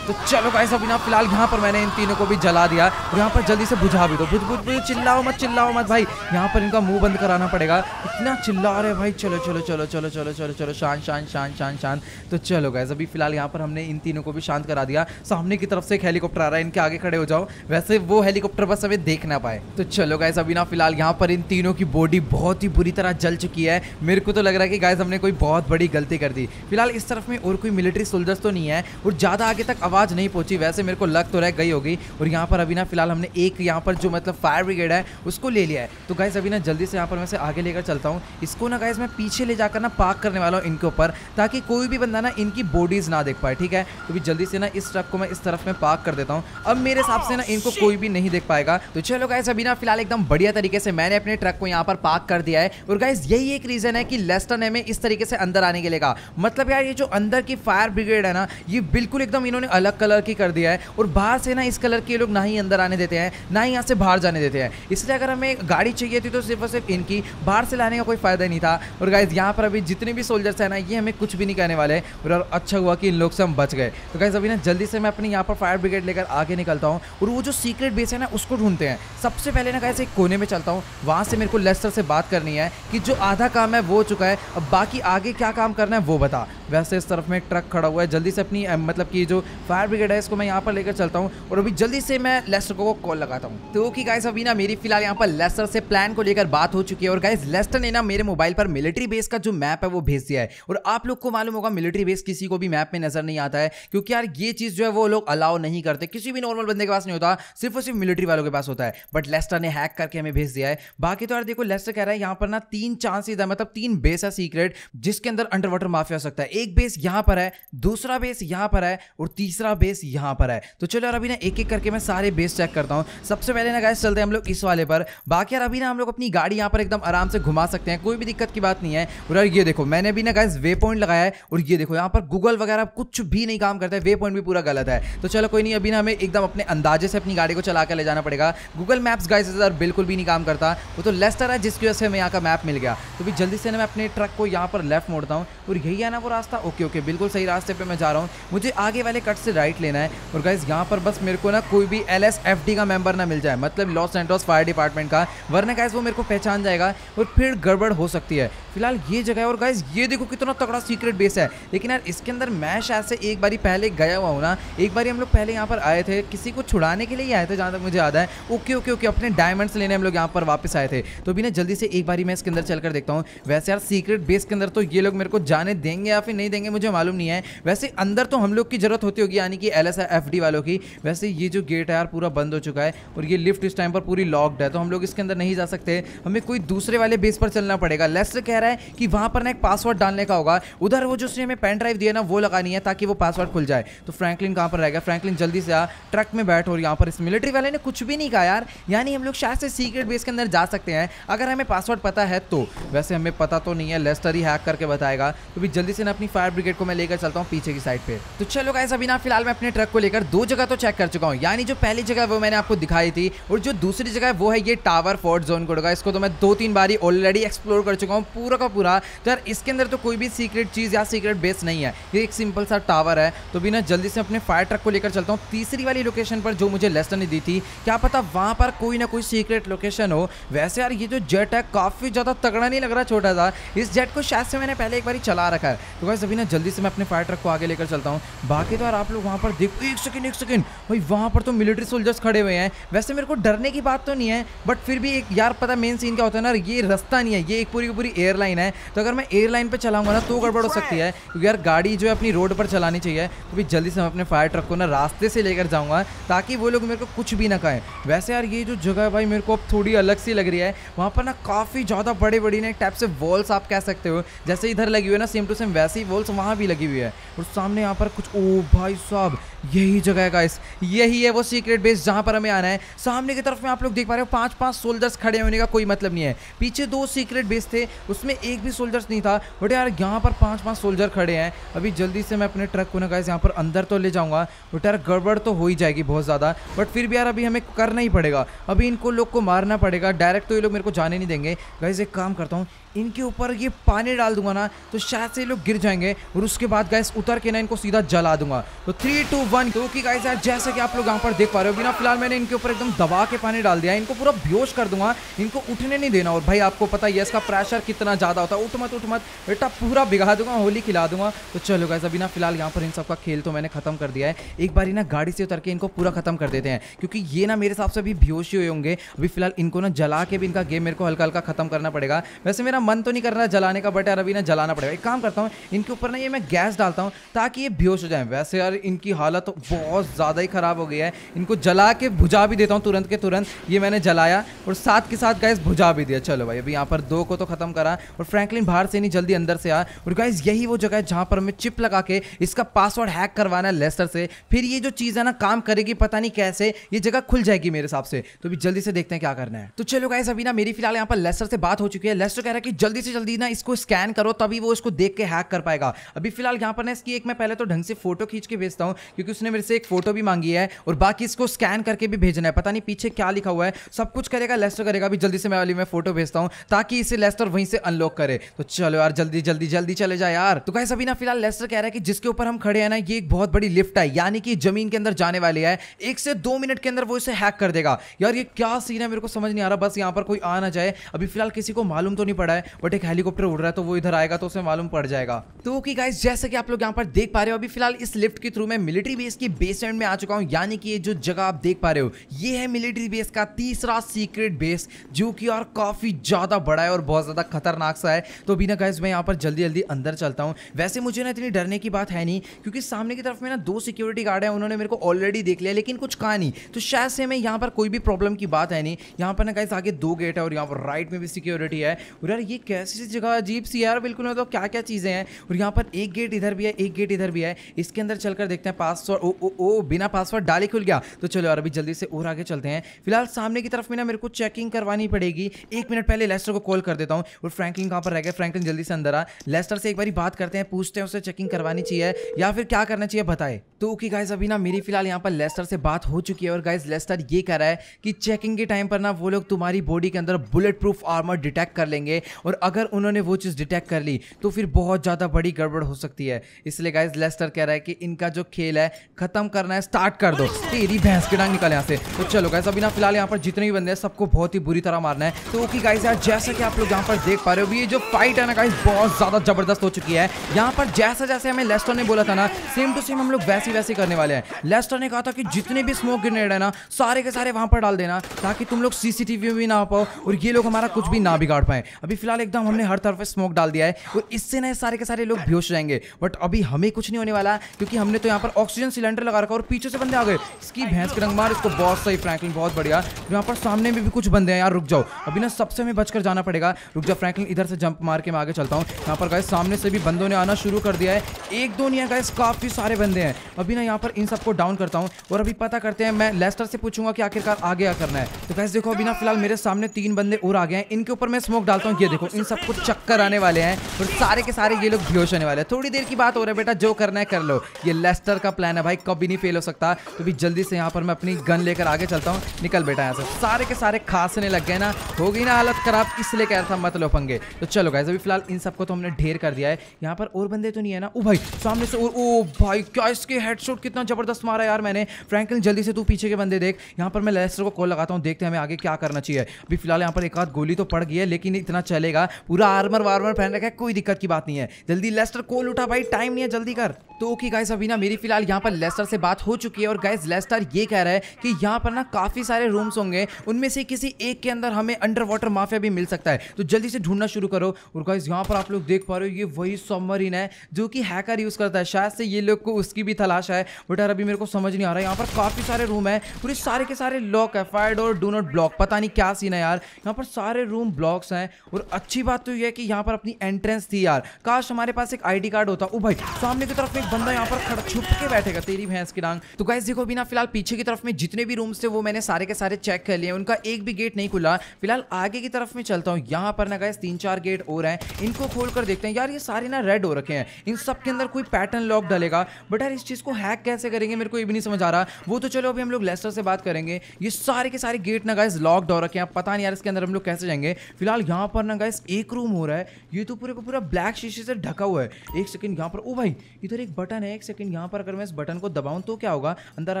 तो चलो गाइस अभी ना फ़िलहाल यहाँ पर मैंने इन तीनों को भी जला दिया और यहाँ पर जल्दी से बुझा भी दो। बुझ बुझ बुझ चिल्लाओ मत चिल्लाओ मत भाई। यहाँ पर इनका मुँह बंद कराना पड़ेगा। इतना चिल्ला रहे भाई। चलो चलो चलो चलो चलो चलो चलो, शांत शांत शांत शांत शांत। तो चलो गाइस अभी फ़िलहाल यहाँ पर हमने इन तीनों को भी शांत करा दिया। सामने की तरफ़ से एक हेलीकॉप्टर आ रहा है। इनके आगे खड़े हो जाओ। वैसे वो हेलीकॉप्टर बस हमें देख ना पाए। तो चलो गाइस अभी ना फ़िलहाल यहाँ पर इन तीनों की बॉडी बहुत ही बुरी तरह जल चुकी है। मेरे को तो लग रहा है कि गाइस हमने कोई बहुत बड़ी गलती कर दी। फ़िलहाल इस तरफ़ में और कोई मिलिट्री सोल्जर्स तो नहीं है। और ज़्यादा आगे तक आवाज़ नहीं पहुँची। वैसे मेरे को लग तो रह गई होगी। और यहाँ पर अभी ना फ़िलहाल हमने एक यहाँ पर जो मतलब फायर ब्रिगेड है उसको ले लिया है। तो गाइस अभी ना जल्दी से यहाँ पर मैं से आगे लेकर चलता हूँ। इसको ना गाइस मैं पीछे ले जाकर ना पार्क करने वाला हूँ इनके ऊपर ताकि कोई भी बंदा ना इनकी बॉडीज ना देख पाए ठीक है? तो भी जल्दी से ना इस ट्रक को मैं इस तरफ़ में पार्क कर देता हूँ। अब मेरे हिसाब से ना इनको कोई भी नहीं देख पाएगा। तो चलो गाइस अभी ना फ़िलहाल एकदम बढ़िया तरीके से मैंने अपने ट्रक को यहाँ पर पार्क कर दिया है। और गाइस यही एक रीजन है कि लेस्टर ने इस तरीके से अंदर आने के लिए कहा। मतलब यार ये जो अंदर की फायर ब्रिगेड है ना ये बिल्कुल एकदम इन्होंने अलग कलर की कर दिया है और बाहर से ना इस कलर के लोग ना ही अंदर आने देते हैं, ना ही यहाँ से बाहर जाने देते हैं। इसलिए अगर हमें गाड़ी चाहिए थी तो सिर्फ़ और सिर्फ़ इनकी, बाहर से लाने का कोई फ़ायदा नहीं था। और गाइज़ यहाँ पर अभी जितने भी सोल्जर्स हैं ना, ये हमें कुछ भी नहीं कहने वाले और अच्छा हुआ कि इन लोग से हम बच गए। तो गाइज़ अभी ना जल्दी से मैं अपने यहाँ पर फायर ब्रिगेड लेकर आगे निकलता हूँ और वो जो सीक्रेट बेस है ना, उसको ढूंढते हैं। सबसे पहले ना कैसे एक कोने में चलता हूँ। वहाँ से मेरे को लेस्टर से बात करनी है कि जो आधा काम है वो चुका है, अब बाकी आगे क्या काम करना है वो बता। वैसे इस तरफ़ में ट्रक खड़ा हुआ है। जल्दी से अपनी मतलब कि जो फायर ब्रिगेड है, इसको मैं यहाँ पर लेकर चलता हूँ और अभी जल्दी से मैं लेस्टर को कॉल लगाता हूँ। तो कि गाइस अभी ना मेरी फ़िलहाल यहाँ पर लेस्टर से प्लान को लेकर बात हो चुकी है और गाइस लेस्टर ने ना मेरे मोबाइल पर मिलिट्री बेस का जो मैप है वो भेज दिया है। और आप लोग को मालूम होगा मिलिट्री बेस किसी को भी मैप में नज़र नहीं आता है, क्योंकि यार ये चीज़ जो है वो लोग अलाउ नहीं करते। किसी भी नॉर्मल बंदे के पास नहीं होता, सिर्फ़ और सिर्फ़ मिलिट्री वालों के पास होता है। बट लेस्टर ने हैक करके हमें भेज दिया है। बाकी तो यार देखो, लेस्टर कह रहा है यहाँ पर ना तीन चांसेस है मतलब तीन बेस है सीक्रेट जिसके अंदर अंडर वाटर माफिया हो सकता है। एक बेस यहाँ पर है, दूसरा बेस यहाँ पर है और तीसरा बेस यहाँ पर है। तो चलो यार, अभी ना एक एक करके मैं सारे बेस चेक करता हूँ। सबसे पहले ना गैस चलते हैं हम लोग इस वाले पर। बाकी यार, अभी ना हम लोग अपनी गाड़ी यहाँ पर एकदम आराम से घुमा सकते हैं। कोई भी दिक्कत की बात नहीं है। और यार, ये देखो, मैंने भी ना गैस वे पॉइंट लगाया है। और ये देखो, यहाँ पर गूगल वगैरह कुछ भी नहीं काम करता है। वे पॉइंट भी पूरा गलत है। तो चलो, कोई नहीं, अभी ना हमें एकदम अपने अंदाजे से अपनी गाड़ी को चला कर ले जाना पड़ेगा। गूगल मैप्स गाइस इधर बिल्कुल भी नहीं काम करता। वो तो लेस्टर है, जिसकी वजह से हमें यहाँ का मैप मिल गया। तो भी जल्दी से ना मैं अपने ट्रक को यहाँ पर लेफ़्ट मोड़ता हूँ। और यही है ना वो रास्ता? ओके ओके बिल्कुल सही रास्ते पर मैं जा रहा हूँ। मुझे आगे वाले कट से राइट लेना है। और गाइज़ यहाँ पर बस मेरे को ना कोई भी एल का मेंबर ना मिल जाए। मतलब लॉस सेंटोस फायर डिपार्टमेंट का। वरना गाइज़ वो मेरे को पहचान जाएगा और फिर गड़बड़ हो सकती है। फ़िलहाल ये जगह है और गाइज़ ये देखो कितना तगड़ा सीक्रेट बेस है। लेकिन यार, इसके अंदर मैं शायद से एक बारी पहले गया हुआ हूँ ना। एक बारी हम लोग पहले यहाँ पर आए थे। किसी को छुड़ाने के लिए ही आए थे, जहाँ तक मुझे याद है। ओके ओके ओके, अपने डायमंड्स लेने हम लोग यहाँ पर वापस आए थे। तो अभी ना जल्दी से एक बारी मैं इसके अंदर चलकर देखता हूँ। वैसे यार सीक्रेट बेस के अंदर तो ये लोग मेरे को जाने देंगे या फिर नहीं देंगे, मुझे मालूम नहीं है। वैसे अंदर तो हम लोग की ज़रूरत होती होगी यानी कि एल वालों की। वैसे ये जो गेट है यार, पूरा बंद हो चुका है और ये लिफ्ट इस टाइम पर पूरी लॉक्ड है। तो हम लोग इसके अंदर नहीं जा सकते। हमें कोई दूसरे वाले बेस पर चलना पड़ेगा। लेस्टर कह रहा है कि वहाँ पर ना एक पासवर्ड डालने का होगा। उधर वो जो उसने हमें पेन ड्राइव दिया ना, वो लगानी है ताकि वो पासवर्ड खुल जाए। तो फ्रैंकलिन कहाँ पर रहेगा? फ्रैंकलिन जल्दी से आ ट्रक में बैठ और यहाँ पर इस मिलिट्री वाले ने कुछ भी नहीं कहा यार। यानी हम लोग शायद से सीक्रेट बेस के अंदर जा सकते हैं। अगर हमें पासवर्ड पता है तो। वैसे हमें पता तो नहीं है। लेस्टर ही हैक करके बताएगा। तो भी जल्दी से ना अपनी फायर ब्रिगेड को मैं लेकर चलता हूँ पीछे की साइड पे। तो चलो गाइस अभी ना फ़िलहाल मैं अपने ट्रक को लेकर दो जगह तो चेक कर चुका हूँ। यानी जो पहली जगह वो मैंने आपको दिखाई थी और जो दूसरी जगह है वो है ये टावर फोर्ट जोन कोड इसको तो मैं दो तीन बारी ऑलरेडी एक्सप्लोर कर चुका हूँ पूरा का पूरा। तो यार, इसके अंदर तो कोई भी सीक्रेट चीज़ या सीक्रेट बेस नहीं है। ये एक सिंपल सा टावर है। तो भी ना जल्दी से अपने फायर ट्रक को लेकर चलता हूँ। तीसरी वाली लोकेशन पर जो मुझे लेसन ने दी थी, क्या पता वहाँ पर कोई ना कोई सीक्रेट लोकेशन हो। वैसे यार, ये जो जेट है, काफ़ी ज़्यादा तगड़ा नहीं लग रहा छोटा सा। इस जेट को शायद से मैंने पहले एक बार चला रखा है। तो वैसे अभी ना जल्दी से मैं अपने फायर ट्रक को आगे लेकर चलता हूँ। बाकी तो यार, आप लोग वहाँ पर देखो एक सेकेंड एक सेकेंड भाई वहाँ पर तो मिलिट्री सोल्जर्स खड़े हुए हैं। वैसे मेरे को डरने की बात तो नहीं है बट फिर भी एक यार पता मेन सीन क्या होता है ना ये रास्ता नहीं है ये एक पूरी की पूरी एयरलाइन है। तो अगर मैं एयरलाइन पर चलाऊँगा ना तो गड़बड़ हो सकती है क्योंकि यार गाड़ी जो है अपनी रोड पर चलानी चाहिए। तो भी जल्दी से मैं अपने फायर ट्रक को ना रास्ते से लेकर जाऊँगा ताकि वो लोग मेरे को कुछ भी ना कहें। वैसे यार ये जो जगह है भाई मेरे को अब थोड़ी अलग सी लग रही है। वहाँ पर ना काफ़ी ज़्यादा बड़े बड़ी ना एक टाइप से वॉल्स आप कह सकते हो। जैसे इधर लगी हुई है ना सेम टू सेम वैसी वॉल्स वहाँ भी लगी हुई है। और सामने यहाँ पर कुछ ओ भाई साहब यही जगह है गाइस यही है वो सीक्रेट बेस जहाँ पर हमें आना है. सामने की तरफ़ में आप लोग देख पा रहे हो पाँच पाँच सोल्जर्स खड़े होने का कोई मतलब नहीं है. पीछे दो सीक्रेट बेस थे, उसमें एक भी सोल्जर्स नहीं था बट यार यहाँ पर पाँच पाँच सोल्जर खड़े हैं. अभी जल्दी से मैं अपने ट्रक को ना गाइस यहाँ पर अंदर तो ले जाऊँगा बट यार गड़बड़ तो हो ही जाएगी बहुत ज़्यादा. बट फिर भी यार अभी हमें करना ही पड़ेगा. अभी इनको लोग को मारना पड़ेगा. डायरेक्ट तो ये लोग मेरे को जाने नहीं देंगे. गाइस एक काम करता हूँ इनके ऊपर ये पानी डाल दूँगा ना तो शायद से लोग गिर जाएँगे। और उसके बाद गैस उतर के ना इनको सीधा जला दूँगा। तो थ्री टू वन क्योंकि गाइस यार, जैसे कि आप लोग यहाँ पर देख पा रहे हो, बिना फ़िलहाल मैंने इनके ऊपर एकदम दबा के पानी डाल दिया। इनको पूरा बेहोश कर दूँगा, इनको उठने नहीं देना। और भाई, आपको पता है इसका प्रेशर कितना ज़्यादा होता है। उठ मत उठ मत, बेटा, पूरा बिगा दूँगा, होली खिला दूँगा। तो चलो गाइस अभी ना फ़िलहाल यहाँ पर इन सबका खेल तो मैंने खत्म कर दिया है। एक बार ही ना गाड़ी से उतर के इनको पूरा खत्म कर देते हैं, क्योंकि ये ना मेरे हिसाब से अभी बेहोश ही हुए होंगे। अभी फ़िलहाल इनको ना जला के भी इनका गेम मेरे को हल्का हल्का खत्म करना पड़ेगा। वैसे मेरा मन तो नहीं कर रहा जलाने का बट यार अभी ना जलाना पड़ेगा। एक काम करता हूँ, इनके ऊपर ना ये मैं गैस डालता हूँ ताकि ये बेहोश हो जाए। वैसे यार इनकी हालत तो बहुत ज़्यादा ही ख़राब हो गई है। इनको जला के भुजा भी देता हूँ तुरंत के तुरंत। ये मैंने जलाया और साथ के साथ गैस भुजा भी दिया। चलो भाई, अभी यहाँ पर दो को तो ख़त्म करा और फ्रैंकलिन बाहर से नहीं, जल्दी अंदर से आ। और गैस यही वो जगह है जहाँ पर हमें चिप लगा के इसका पासवर्ड हैक करवाना है लेस्टर से। फिर ये जो चीज़ है ना, काम करेगी पता नहीं कैसे, ये जगह खुल जाएगी मेरे हिसाब से। तो अभी जल्दी से देखते हैं क्या करना है। तो चलो गाइस अभी ना मेरी फ़िलहाल यहाँ पर लेस्टर से बात हो चुकी है। लेस्टर कह रहा है कि जल्दी से जल्दी ना इसको स्कैन करो, तभी वो इसको देख के हैक कर पाएगा। अभी फ़िलहाल यहाँ पर ना इसकी एक मैं पहले तो ढंग से फ़ोटो खींच के भेजता हूँ, क्योंकि उसने मेरे से एक फ़ोटो भी मांगी है और बाकी इसको स्कैन करके भी भेजना है। पता नहीं पीछे क्या लिखा हुआ है। सब कुछ करेगा लेस्टर करेगा, अभी जल्दी से मैं वाली मैं फ़ोटो भेजता हूँ, ताकि इसे लेस्टर वहीं से अनलॉक करे। तो चलो यार, जल्दी जल्दी जल्दी चले जाए यार। तो कैसे अभी ना फ़िलहाल लेस्टर कह रहा है कि जिसके ऊपर हम खड़े हैं ना, ये एक बहुत बड़ी लिफ्ट है, यानी कि ज़मीन के अंदर जाने वाली है। एक से दो मिनट के अंदर वो इसे हैक कर देगा। यार, ये क्या सीन है? मेरे को समझ नहीं आ रहा, बस यहाँ पर कोई आ ना जाए। अभी फ़िलहाल किसी को मालूम तो नहीं पड़ा है। बट एक हेलीकॉप्टर उड़ रहा है तो वो इधर आएगा तो उसे मालूम पड़ जाएगा। तो ओके गाइस जैसे कि आप लोग यहाँ पर देख पा रहे हो, अभी फ़िलहाल इस लिफ्ट के थ्रू मैं मिलिट्री बेस की बेसमेंट में आ चुका हूँ। यानी कि ये जो जगह आप देख पा रहे हो, ये है मिलिट्री बेस का तीसरा सीक्रेट बेस जो कि यार काफ़ी ज़्यादा बड़ा है और बहुत ज़्यादा खतरनाक सा है। तो अभी ना गाइस मैं यहाँ पर जल्दी जल्दी अंदर चलता हूँ। वैसे मुझे ना इतनी डरने की बात है नहीं, क्योंकि सामने की तरफ़ में ना दो सिक्योरिटी गार्ड है, उन्होंने मेरे को ऑलरेडी देख लिया, लेकिन कुछ कहा नहीं। तो शायद से मैं यहाँ पर कोई भी प्रॉब्लम की बात है नहीं। यहाँ पर ना गाइस आगे दो गेट है और यहाँ पर राइट में भी सिक्योरिटी है। और यार ये कैसी जगह अजीब सी यार, बिल्कुल मतलब क्या क्या चीज़ें हैं। और यहाँ पर एक गेट इधर भी है, एक गेट इधर भी है। इसके अंदर चलकर देखते हैं पासवर्ड ओ ओ ओ, बिना पासवर्ड डाले खुल गया। तो चलो यार, अभी जल्दी से और आगे चलते हैं। फ़िलहाल सामने की तरफ़ में ना मेरे को चेकिंग करवानी पड़ेगी। एक मिनट पहले लेस्टर को कॉल कर देता हूँ। और फ्रैंकलिन कहाँ पर रह गया फ्रैंकलिन जल्दी से अंदर आ। लेस्टर से एक बार बात करते हैं, पूछते हैं, उसे चेकिंग करवानी चाहिए या फिर क्या करना चाहिए, बताए। तो ओके गाइस अभी ना मेरी फ़िलहाल यहाँ पर लेस्टर से बात हो चुकी है। और गाइस लेस्टर ये कह रहा है कि चेकिंग के टाइम पर ना वो लोग तुम्हारी बॉडी के अंदर बुलेट प्रूफ आर्मर डिटेक्ट कर लेंगे। और अगर उन्होंने वो चीज़ डिटेक्ट कर ली तो फिर बहुत ज़्यादा बड़ी गड़बड़ हो सकती है। इसलिए गाइस लेस्टर कह रहा है कि इनका जो खेल है, खत्म करना है स्टार्ट कर दो। तेरी भैंस के डांग निकल यहाँ से। तो चलो गाइस अभी ना फ़िलहाल यहाँ पर जितने भी बंदे हैं, सबको बहुत ही बुरी तरह मारना है। तो ओके गाइस यार, जैसा कि आप लोग यहाँ पर देख पा रहे हो ये जो फाइट है ना गाइस बहुत ज़्यादा ज़बरदस्त हो चुकी है। यहाँ पर जैसा जैसे हमें लेस्टर ने बोला था ना सेम टू सेम हम लोग वैसे वैसे करने वाले हैं। लेस्टर ने कहा था कि जितने भी स्मोक ग्रेनेड है ना, सारे के सारे वहाँ पर डाल देना, ताकि तुम लोग सीसीटीवी में भी ना पाओ और ये लोग हमारा कुछ भी ना बिगाड़ पाए। अभी फ़िलहाल एकदम हमने हर तरफ़ स्मोक डाल दिया है। और इससे ना सारे के सारे लोग बेहोश जाएँगे बट अभी हमें कुछ नहीं होने वाला, क्योंकि हमने तो यहाँ पर ऑक्सीजन सिलेंडर लगा रखा और पीछे से बंदे आ गए। इसकी भैंस के रंग मार इसको बहुत सही फ्रैंकलिन बहुत बढ़िया। यहाँ पर सामने में भी कुछ बंदे हैं। यार रुक जाओ। अभी ना सबसे हमें बचकर जाना पड़ेगा। रुक जाओ फ्रैंकलिन इधर से जंप मार के मैं आगे चलता हूँ। यहाँ पर गए सामने से भी बंदों ने आना शुरू कर दिया है। एक, दो नहीं गाइस काफ़ी सारे बंदे हैं। अभी ना यहाँ पर इन सबको डाउन करता हूँ। और अभी पता करते हैं, मैं लेस्टर से पूछूँगा कि आखिरकार आगे क्या करना है। तो गाइस देखो, अभी ना फ़िलहाल मेरे सामने तीन बंदे और आ गए हैं। इनके ऊपर मैं स्मोक डालता हूँ। ये देखो, इन सबको चक्कर आने वाले हैं और सारे के सारे ये लोग बेहोश होने वाले हैं। थोड़ी देर की बात हो रहा है बेटा, जो करना है कर लो। ये लेस्टर का प्लान है भाई, कभी नहीं फेल हो सकता। तो अभी जल्दी से यहाँ पर मैं अपनी गन लेकर आगे चलता हूँ। निकल बेटा यहाँ से। सारे के सारे खांसने लग गए ना, हो गई ना हालत खराब, इसलिए कह रहा था मत लो पंगे। तो चलो गाइस अभी फ़िलहाल इन सबको तो हमने ढेर कर दिया है। यहाँ पर और बंदे तो नहीं है ना। ओ भाई, सामने से ओ भाई, क्या इसके हेडशॉट कितना ज़बरदस्त मारा यार मैंने। फ्रैंकलिन जल्दी से तू पीछे के बंदे देख। यहाँ पर मैं लेस्टर को कॉल लगाता हूँ, देखते हैं हमें आगे क्या करना चाहिए। अभी फ़िलहाल यहाँ पर एक आध गोली तो पड़ गई है, लेकिन इतना चलेगा। पूरा आर्मर वार्मर पहन रखा है, कोई दिक्कत की बात नहीं है। जल्दी लेस्टर कोल उठा भाई टाइम नहीं है, जल्दी कर। तो ओके गाइस अभी ना मेरी फ़िलहाल यहाँ पर लेस्टर से बात हो चुकी है और गाइस लेस्टर ये कह रहा है कि यहाँ पर ना काफ़ी सारे रूम्स होंगे। उनमें से किसी एक के अंदर हमें अंडर वाटर माफिया भी मिल सकता है। तो जल्दी से ढूंढना शुरू करो। और गाइस यहाँ पर आप लोग देख पा रहे हो, ये वही सबमरीन है जो कि हैकर यूज़ करता है। शायद से ये लोग को उसकी भी तलाश है बट यार अभी मेरे को समझ नहीं आ रहा है। यहाँ पर काफ़ी सारे रूम है, पूरे सारे के सारे लॉक है फायर और डू नॉट ब्लॉक पता नहीं क्या सीन है यार। यहाँ पर सारे रूम ब्लॉक्स हैं और अच्छी बात तो ये है कि यहाँ पर अपनी एंट्रेंस थी यार। काश हमारे पास एक आईडी कार्ड होता। ओ भाई, सामने की तरफ़ एक बंदा यहाँ पर खड़ा छुप के बैठेगा, तेरी भैंस की डांग। तो गाइस देखो बिना फ़िलहाल पीछे की तरफ़ में जितने भी रूम्स थे, वो मैंने सारे के सारे चेक कर लिए। उनका एक भी गेट नहीं खुला। फ़िलहाल आगे की तरफ़ में चलता हूँ। यहाँ पर ना गाइस तीन चार गेट और हैं। इनको खोल कर देखते हैं। यार, ये सारे ना रेड हो रखे हैं। इन सब के अंदर कोई पैटर्न लॉक डलेगा। बट यार, इस चीज़ को हैक कैसे करेंगे, मेरे को ये भी नहीं समझ आ रहा। वो तो चलो, अभी हम लोग लेस्टर से बात करेंगे। ये सारे के सारे गेट ना गाइस लॉक्ड हो रखे हैं। पता नहीं यार, इसके अंदर हम लोग कैसे जाएँगे। फ़िलहाल यहाँ पर ना गाइस एक रूम हो रहा है। ये तो पूरे का पूरा ब्लैक शीशे से ढका हुआ है। एक सेकंड यहाँ पर ओ भाई, इधर एक बटन है एक सेकंड यहाँ पर अगर मैं इस बटन को दबाऊं तो क्या होगा? अंदर आ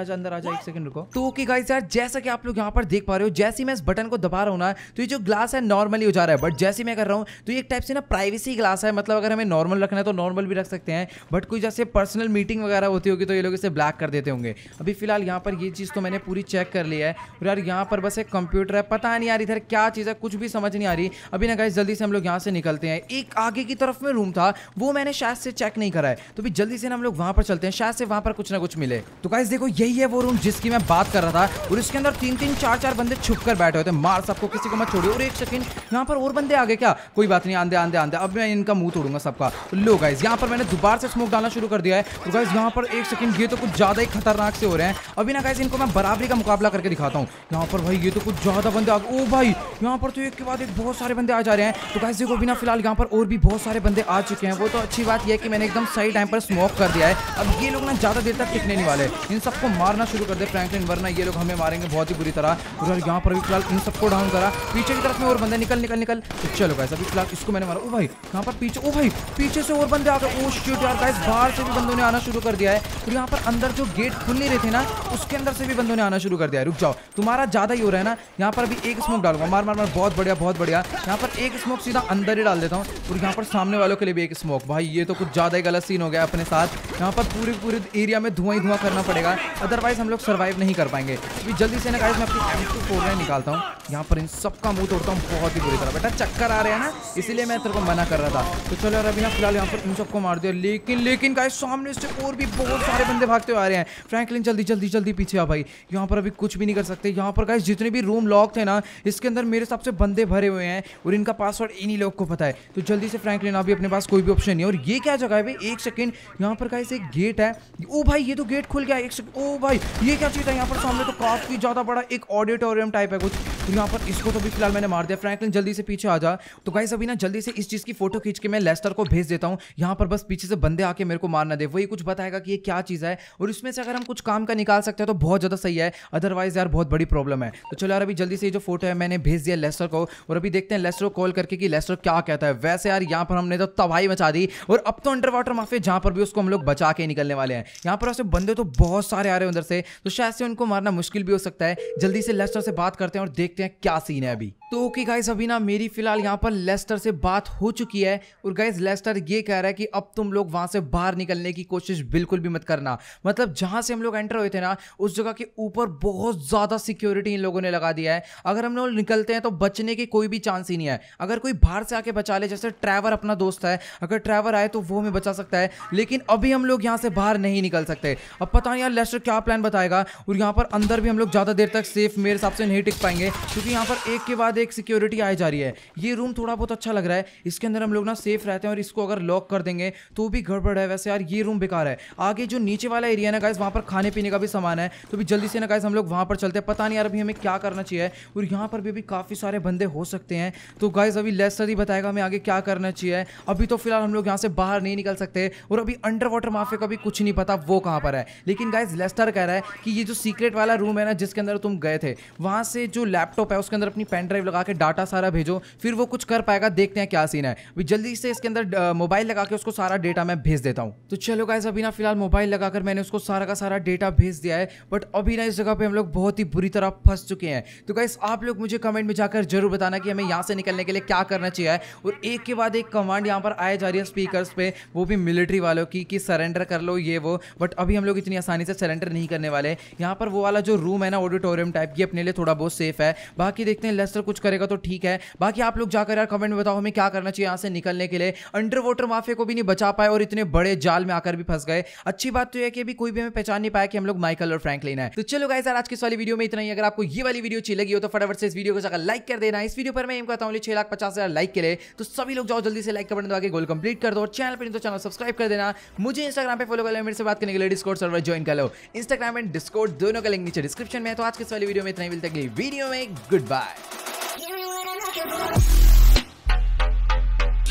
आजा अंदर आ आजा एक सेकंड रुको। तो ओके गाइस यार जैसा कि आप लोग यहाँ पर देख पा रहे हो जैसे ही मैं इस बटन को दबा रहा हूँ ना तो ये जो ग्लास है नॉर्मली हो जा रहा है। बट जैसे मैं कर रहा हूँ तो ये एक टाइप से ना प्राइवेसी ग्लास है। मतलब अगर हमें नॉर्मल रखना है तो नॉर्मल भी रख सकते हैं। बट कोई जैसे पर्सनल मीटिंग वगैरह होती होगी तो ये लोग इसे ब्लैक कर देते होंगे। अभी फ़िलहाल यहाँ पर ये चीज़ तो मैंने पूरी चेक कर लिया है। और यार यहाँ पर बस एक कंप्यूटर है पता नहीं यार इधर क्या चीज़ है कुछ भी समझ नहीं आ रही। अभी ना गाइस जल्दी से हम लोग यहाँ से निकलते हैं। एक आगे की तरफ़ में रूम था वो मैंने शायद से चेक नहीं करा है। तो भी जल्दी से हम लोग वहाँ पर चलते हैं, शायद से वहाँ पर कुछ ना कुछ मिले। तो गाइस देखो, यही है वो रूम जिसकी मैं बात कर रहा था, और इसके अंदर तीन तीन चार चार बंदे छुप कर बैठे होते मार सबको, किसी को मत छोड़िए। और एक सेकंड यहाँ पर और बंदे आ गए क्या? कोई बात नहीं आंदे आंदे आंदे अब मैं इनका मुँह तोड़ूँगा सबका। तो लो गाइस यहाँ पर मैंने दोबारा से स्मोक डालना शुरू कर दिया है। तो गाइस यहाँ पर एक सेकंड ये तो कुछ ज़्यादा ही खतरनाक से हो रहे हैं। अभी ना गाइस इनको मैं बराबरी का मुकाबला करके दिखाता हूँ। यहाँ पर भाई, ये तो कुछ ज़्यादा बंदे ओ भाई, यहाँ पर तो एक के बाद एक बहुत सारे बंदे आ जा रहे हैं। तो गाइस देखो बिना फ़िलहाल यहाँ पर और भी बहुत सारे बंदे आ चुके हैं। वो तो अच्छी बात यह है कि मैंने एकदम सही टाइम पर स्मोक लॉक कर दिया है। अब ये लोग ना ज़्यादा देर तक टिकने नहीं वाले। इन सबको मारना शुरू कर दे फ्रैंकलिन वरना ये लोग हमें मारेंगे बहुत ही बुरी तरह। यार यहाँ पर भी फ़िलहाल इन सबको डाउन करा। पीछे की तरफ़ में और बंदे निकल निकल निकल। तो चलो गाइस अभी फ़िलहाल इसको मैंने मारा। ओ भाई यहाँ पर पीछे? ओ भाई, पीछे से और बंदे आ गए। ओ यार गाइस बाहर से भी बंदों ने आना शुरू कर दिया है। और यहाँ पर अंदर जो गेट खुल नहीं रहे थे ना, उसके अंदर से भी बंदों ने आना शुरू कर दिया रुक जाओ, तुम्हारा ज़्यादा ही हो रहा है ना। यहाँ पर अभी एक स्मोक डालूँगा। मार मार मार, बहुत बढ़िया बहुत बढ़िया। यहाँ पर एक स्मोक सीधा अंदर ही डाल देता हूँ। और यहाँ पर सामने वालों के लिए भी एक स्मोक भाई, ये तो कुछ ज़्यादा ही गलत सीन हो गया अपने साथ। यहाँ पर पूरे पूरे एरिया में धुआँ ही धुआँ करना पड़ेगा। अदरवाइज़ हम लोग सर्वाइव नहीं कर पाएँगे। अभी जल्दी से ना गाइस मैं अपनी एम टू फोर निकालता हूँ। यहाँ पर इन सबका मुँह तोड़ता हूँ, बहुत ही बुरी तरह। बेटा चक्कर आ रहे हैं ना, इसीलिए मैं तेरे को मना कर रहा था। तो चलो यार, अभी ना फ़िलहाल यहाँ पर इन सबको मार दिया। लेकिन लेकिन गाइस सामने से और भी बहुत सारे बंदे भागते हुए आ रहे हैं। फ्रैंकलिन जल्दी जल्दी जल्दी पीछे आ भाई। यहाँ पर अभी कुछ भी नहीं कर सकते। यहाँ पर गाइस जितने भी रूम लॉक थे ना, इसके अंदर मेरे हिसाब से बंदे भरे हुए हैं और इनका पासवर्ड इन्हीं लोग को पता है। तो जल्दी से फ्रैंकलिन अभी अपने पास कोई भी ऑप्शन नहीं और ये क्या जगह है भाई? एक सेकंड यहाँ पर गाइस एक गेट है। ओ भाई, ये तो गेट खुल गया। एक ओ भाई, ये क्या चीज़ है? यहाँ पर सामने तो काफ़ी ज़्यादा बड़ा एक ऑडिटोरियम टाइप है कुछ। तो यहाँ पर इसको तो भी फ़िलहाल मैंने मार दिया। फ्रैंकलिन जल्दी से पीछे आ जा। तो गाइस अभी ना जल्दी से इस चीज़ की फ़ोटो खींच के मैं लेस्टर को भेज देता हूँ। यहाँ पर बस पीछे से बंदे आके मेरे को मारना दे। वही कुछ बताएगा कि ये क्या चीज़ है। और इसमें से अगर हम कुछ काम का निकाल सकते हैं तो बहुत ज़्यादा सही है। अदरवाइज़ यार बहुत बड़ी प्रॉब्लम है। तो चलो यार, अभी जल्दी से जो फ़ोटो है मैंने भेज दिया लेस्टर को। और अभी देखते हैं लेस्टर को कॉल करके कि लेस्टर क्या कहता है। वैसे यार यहाँ पर हमने तो तबाही मचा दी। और अब तो अंडर वाटर माफिया जहाँ पर भी उसको हम लोग बचा के निकलने वाले हैं। यहाँ पर ऐसे बंदे तो बहुत सारे आ रहे हैं उधर से तो शायद से उनको मारना मुश्किल भी हो सकता है। जल्दी से लेस्टर से बात करते हैं और देखते हैं क्या सीन है अभी। तो ओके गाइस अभी ना मेरी फ़िलहाल यहाँ पर लेस्टर से बात हो चुकी है और गाइस लेस्टर ये कह रहा है कि अब तुम लोग वहाँ से बाहर निकलने की कोशिश बिल्कुल भी मत करना। मतलब जहाँ से हम लोग एंटर हुए थे ना, उस जगह के ऊपर बहुत ज़्यादा सिक्योरिटी इन लोगों ने लगा दिया है। अगर हम लोग निकलते हैं तो बचने के कोई भी चांस ही नहीं है। अगर कोई बाहर से आके बचा ले, जैसे ट्रैवर अपना दोस्त है, अगर ट्रैवर आए तो वो हमें बचा सकता है। लेकिन अभी हम लोग यहाँ से बाहर नहीं निकल सकते। अब पता नहीं यार लेस्टर क्या प्लान बताएगा? और यहाँ पर अंदर भी हम लोग ज़्यादा देर तक सेफ़ मेरे हिसाब से नहीं टिक पाएँगे, क्योंकि यहाँ पर एक के बाद एक सिक्योरिटी आई जा रही है। ये रूम थोड़ा बहुत अच्छा लग रहा है। इसके अंदर हम लोग ना सेफ़ रहते हैं और इसको अगर लॉक कर देंगे तो भी गड़बड़ है। वैसे यार, ये रूम बेकार है। आगे जो नीचे वाला एरिया ना गाइस वहाँ पर खाने पीने का भी सामान है। तो भी जल्दी से ना गाइस हम लोग वहाँ पर चलते हैं। पता नहीं यार, अभी हमें क्या करना चाहिए। और यहाँ पर भी अभी काफ़ी सारे बंदे हो सकते हैं। तो गाइस अभी लेस्टर ही बताएगा हमें आगे क्या करना चाहिए। अभी तो फ़िलहाल हम लोग यहाँ से बाहर नहीं निकल सकते। और अभी अंडर वाटर माफिया का भी कुछ नहीं पता वो कहाँ पर है। लेकिन गाइस लेस्टर कह रहा है कि ये जो सीक्रेट वाला रूम है ना, जिसके अंदर तुम गए थे, वहाँ से जो लैपटॉप है, उसके अंदर अपनी पेन ड्राइव लगा के डाटा सारा भेजो, फिर वो कुछ कर पाएगा, देखते हैं क्या सीन है। अभी जल्दी से इसके अंदर मोबाइल लगा के उसको सारा डेटा मैं भेज देता हूँ। तो चलो गाइस अभी ना फ़िलहाल मोबाइल लगाकर मैंने उसको सारा का सारा डेटा भेज दिया है बट अभी ना इस जगह पर हम लोग बहुत ही बुरी तरह फंस चुके हैं। तो गाइस आप लोग मुझे कमेंट में जाकर ज़रूर बताना कि हमें यहाँ से निकलने के लिए क्या करना चाहिए। और एक के बाद एक कमांड यहाँ पर आए जा रही है स्पीकर पे, वो भी मिलिट्री वालों की। कि सरेंडर कर लो, ये वो। बट अभी हम लोग इतनी आसानी से सरेंडर नहीं करने वाले यहाँ पर वो वाला जो रूम है ना ऑडिटोरियम टाइप ये अपने लिए थोड़ा बहुत सेफ़ है। बाकी देखते हैं लेस्टर कुछ करेगा तो ठीक है। बाकी आप लोग जाकर यार कमेंट में बताओ, हमें क्या करना चाहिए यहाँ से निकलने के लिए। अंडर वाटर माफिया को भी नहीं बचा पाए और इतने बड़े जाल में आकर भी फंस गए। अच्छी बात तो यह कि अभी कोई भी हमें पहचान नहीं पाया कि हम लोग माइकल और फ्रैंकलिन है। तो चलो गाइस यार आज की वाली वीडियो में इतना ही। अगर आपको ये वाली वीडियो अच्छी लगी हो तो फटाफट से इस वीडियो को जाकर लाइक कर देना। इस वीडियो पर मैं कहता हूँ छह लाख पचास हज़ार लाइक के लिए। तो सभी लोग जाओ, जल्दी से लाइक का बटन दबा के गोल कंप्लीट कर दो और चैनल पर तो चैनल सब्सक्राइब कर देना। मुझे इंस्टाग्राम पे फॉलो कर लो मेरे से बात करने के लिए डिस्कोड सर्वर ज्वाइन कर लो। इंस्टाग्राम एंड डिस्कोड दोनों का लिंक नीचे डिस्क्रिप्शन में है तो आज के इस वाली वीडियो में इतना ही। मिलता है वीडियो में। Good bye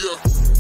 Yeah.